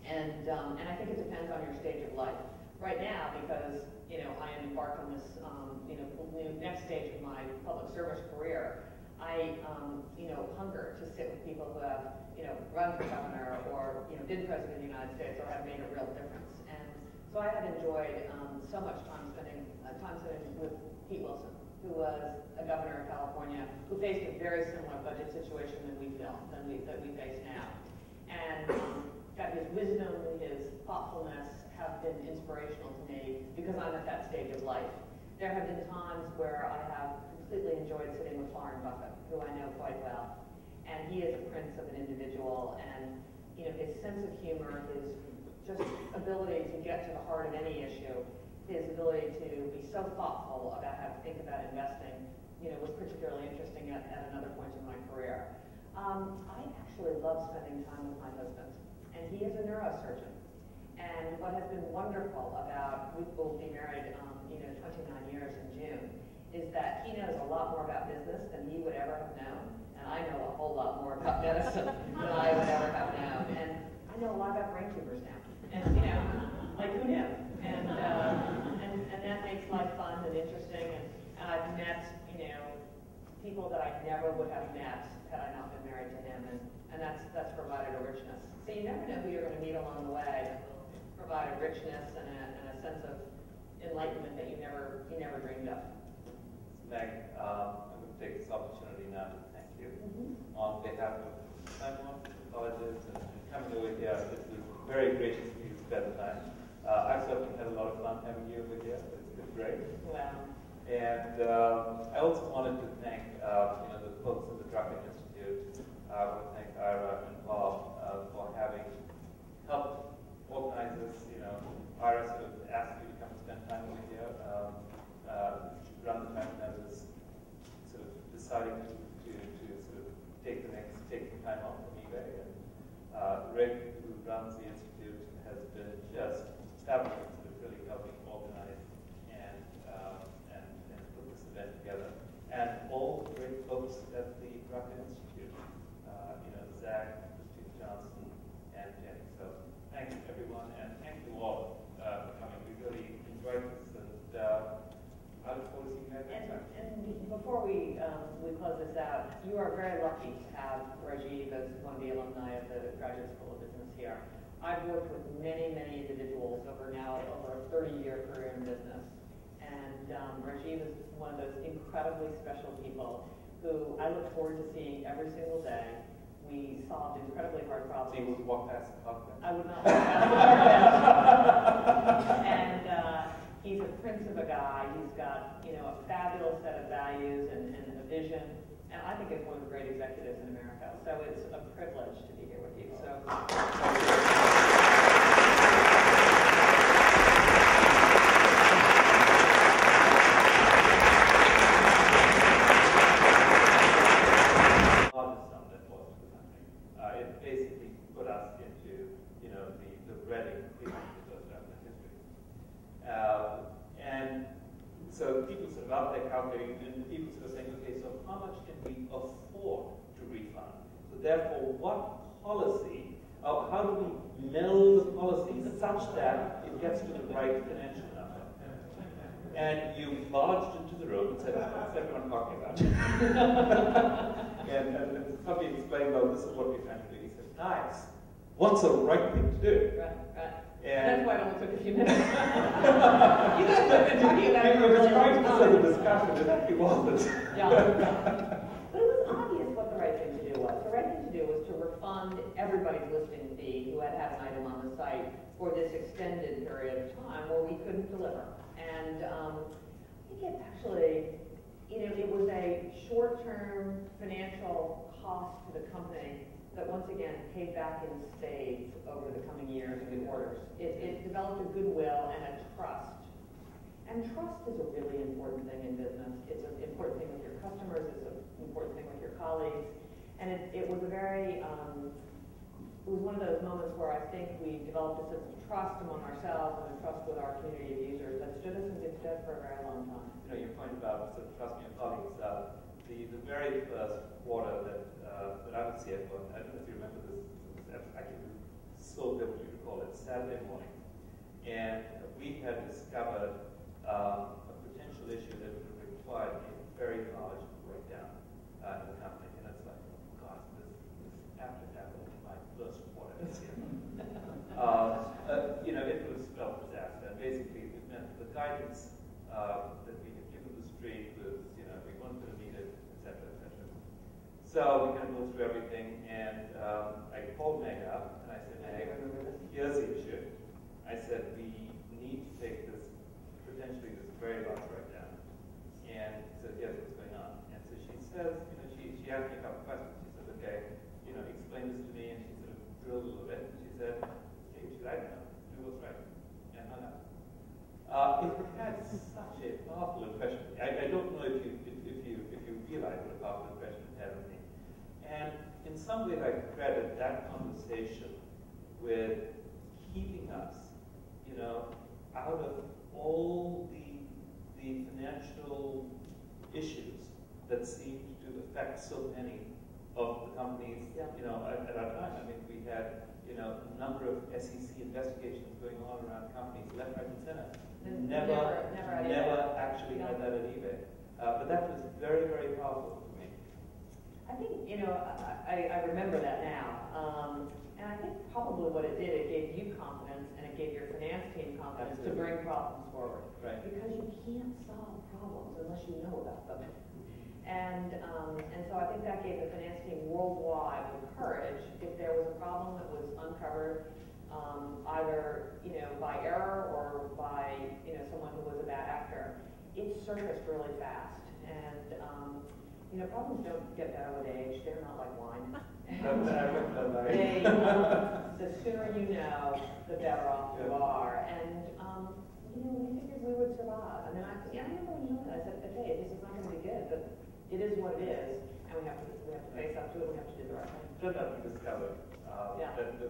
Speaker 2: And, um, and I think it depends on your stage of life. Right now, because, you know, I am embarked on this, um, you know, new next stage of my public service career, I, um, you know, hunger to sit with people who have, you know, run for governor or, you know, been president of the United States or have made a real difference. So I have enjoyed um, so much time spending, uh, time spending with Pete Wilson, who was a governor of California, who faced a very similar budget situation than we feel, than we, that we face now. And um, got his wisdom, his thoughtfulness have been inspirational to me because I'm at that stage of life. There have been times where I have completely enjoyed sitting with Warren Buffett, who I know quite well. And he is a prince of an individual, and you know his sense of humor, his just ability to get to the heart of any issue, his ability to be so thoughtful about how to think about investing, you know, was particularly interesting at, at another point in my career. Um, I actually love spending time with my husband, and he is a neurosurgeon. And what has been wonderful about, we will be married, um, you know, 29 years in June, is that he knows a lot more about business than he would ever have known. And I know a whole lot more about <laughs> medicine than I would ever have known. And I know a lot about brain tumors now. And, you know, like who knew? And, uh, and, and that makes life fun and interesting. And, and I've met, you know, people that I never would have met had I not been married to him. And, and that's, that's provided a richness. So you never know who you're going to meet along the way that will provide a richness and a, and a sense of enlightenment that you never you never dreamed of.
Speaker 1: Meg, um, I'm going to take this opportunity now to thank you
Speaker 2: Mm-hmm.
Speaker 1: on behalf of off colleges and coming over here. It was very gracious of you to spend the time. Uh, I've certainly had a lot of fun having you over here. It's been great.
Speaker 2: Wow.
Speaker 1: And um, I also wanted to thank uh, you know the folks at the Drucker Institute. Uh, I want to thank Ira and Bob uh, for having helped organize this. You know, Ira sort of asked you to come and spend time over here. Um, uh, around the time that I was sort of deciding to, to, to sort of take the next take some time off from eBay. And uh, Rick, who runs the institute, been just sort of really helping organize and, um, and, and put this event together. And all the great folks at the Drucker Institute, uh, you know, Zach, Christine Johnson, and Jenny. So thank you everyone, and thank you all uh, for coming. We really enjoyed this, and uh, I look forward to seeing you next time.
Speaker 2: and before we, um, we close this out, you are very lucky to have Rajiv as one of the alumni of the Graduate School of Business here. I've worked with many, many individuals over now, over a thirty-year career in business. And, um, Rajiv is one of those incredibly special people who I look forward to seeing every single day. We solved incredibly hard problems.
Speaker 1: So you will walk past the cockpit.
Speaker 2: I would not. <laughs> and uh, he's a prince of a guy. He's got you know a fabulous set of values and, and a vision. And I think it's one of the great executives in America. So it's a privilege to be here with you. So.
Speaker 1: largest sum that was to the country. Uh, it basically put us into, you know, the, Uh, and so people sort of out there calculating, and people sort of saying, okay, so how much can we afford to refund? So therefore, what policy, uh, how do we meld the policy such that it gets to the right financial number? And you barged into the room and said, what's everyone talking about? and, <laughs> and, and somebody explained, well, this is what we're trying to do. He said, guys, what's the right thing to do?
Speaker 2: Right.
Speaker 1: And
Speaker 2: That's why it only took a few minutes. <laughs> you guys have been talking about it
Speaker 1: You
Speaker 2: for a
Speaker 1: were trying to set a discussion, it actually wasn't.
Speaker 2: Yeah. <laughs> But it was obvious what the right thing to do was. The right thing to do was to refund everybody's listing fee who had had an item on the site for this extended period of time where we couldn't deliver. And um, I think it actually, you know, it was a short-term financial cost to the company that once again paid back in spades over the coming years and quarters. It, it developed a goodwill and a trust and trust is a really important thing in business. It's an important thing with your customers, it's an important thing with your colleagues. And it, it was a very, um, it was one of those moments where I think we developed a sense of trust among ourselves and a trust with our community of users that stood us in good stead for a very long time.
Speaker 1: You know, your point about sort of trusting your colleagues, uh, the, the very first quarter that, uh, that I was CFO, I don't know if you remember this, was actually so vividly recall it, Saturday morning. And we had discovered um, a potential issue that would have required a very large breakdown uh, in the company. And it's like, oh God, this, this after happened in my first quarter this year. <laughs> uh, uh, you know, it was spelled disaster. And basically, it meant the guidance uh, that we had given the street was, you know, we weren't going to So we kind of go through everything, and um, I called Meg up, and I said, Meg, here's the issue. I said, we need to take this, potentially this very large breakdown. And so here's what's going on. And so she says, you know, she, she asked me a couple questions. She said, okay, you know, explain this to me. And she sort of drilled a little bit. And she said, okay, should I do? Do what's right. And hung up. Uh, it had such a powerful impression. I, I don't know if you, if, if you, if you realize what a powerful impression it had on me. And in some ways, I credit that conversation with keeping us, you know, out of all the, the financial issues that seemed to affect so many of the companies,
Speaker 2: Yeah.
Speaker 1: you know, at, at our time. I mean, we had, you know, a number of SEC investigations going on around companies left, right, and center. Never,
Speaker 2: never- never
Speaker 1: never actually had that at eBay. Uh, but that was very, very powerful.
Speaker 2: I think, you know, I, I remember that now. Um, and I think probably what it did, it gave you confidence and it gave your finance team confidence to bring problems forward.
Speaker 1: Right.
Speaker 2: Because you can't solve problems unless you know about them. And, um, and so I think that gave the finance team worldwide the courage, if there was a problem that was uncovered, um, either, you know, by error or by, you know, someone who was a bad actor, it surfaced really fast. And, um, you know, problems don't get better with age, they're not like wine.
Speaker 1: That's- I would know that.
Speaker 2: They, um, the sooner you know, the better off you are. And, um, you know, we figured we would survive. I mean, I, yeah, I remember when you I said, okay, this is not gonna be good, but it is what it is, and we have to, we have to face up to it, we have to do the right thing.
Speaker 1: Then that we discovered, uh,
Speaker 2: Yeah.
Speaker 1: that the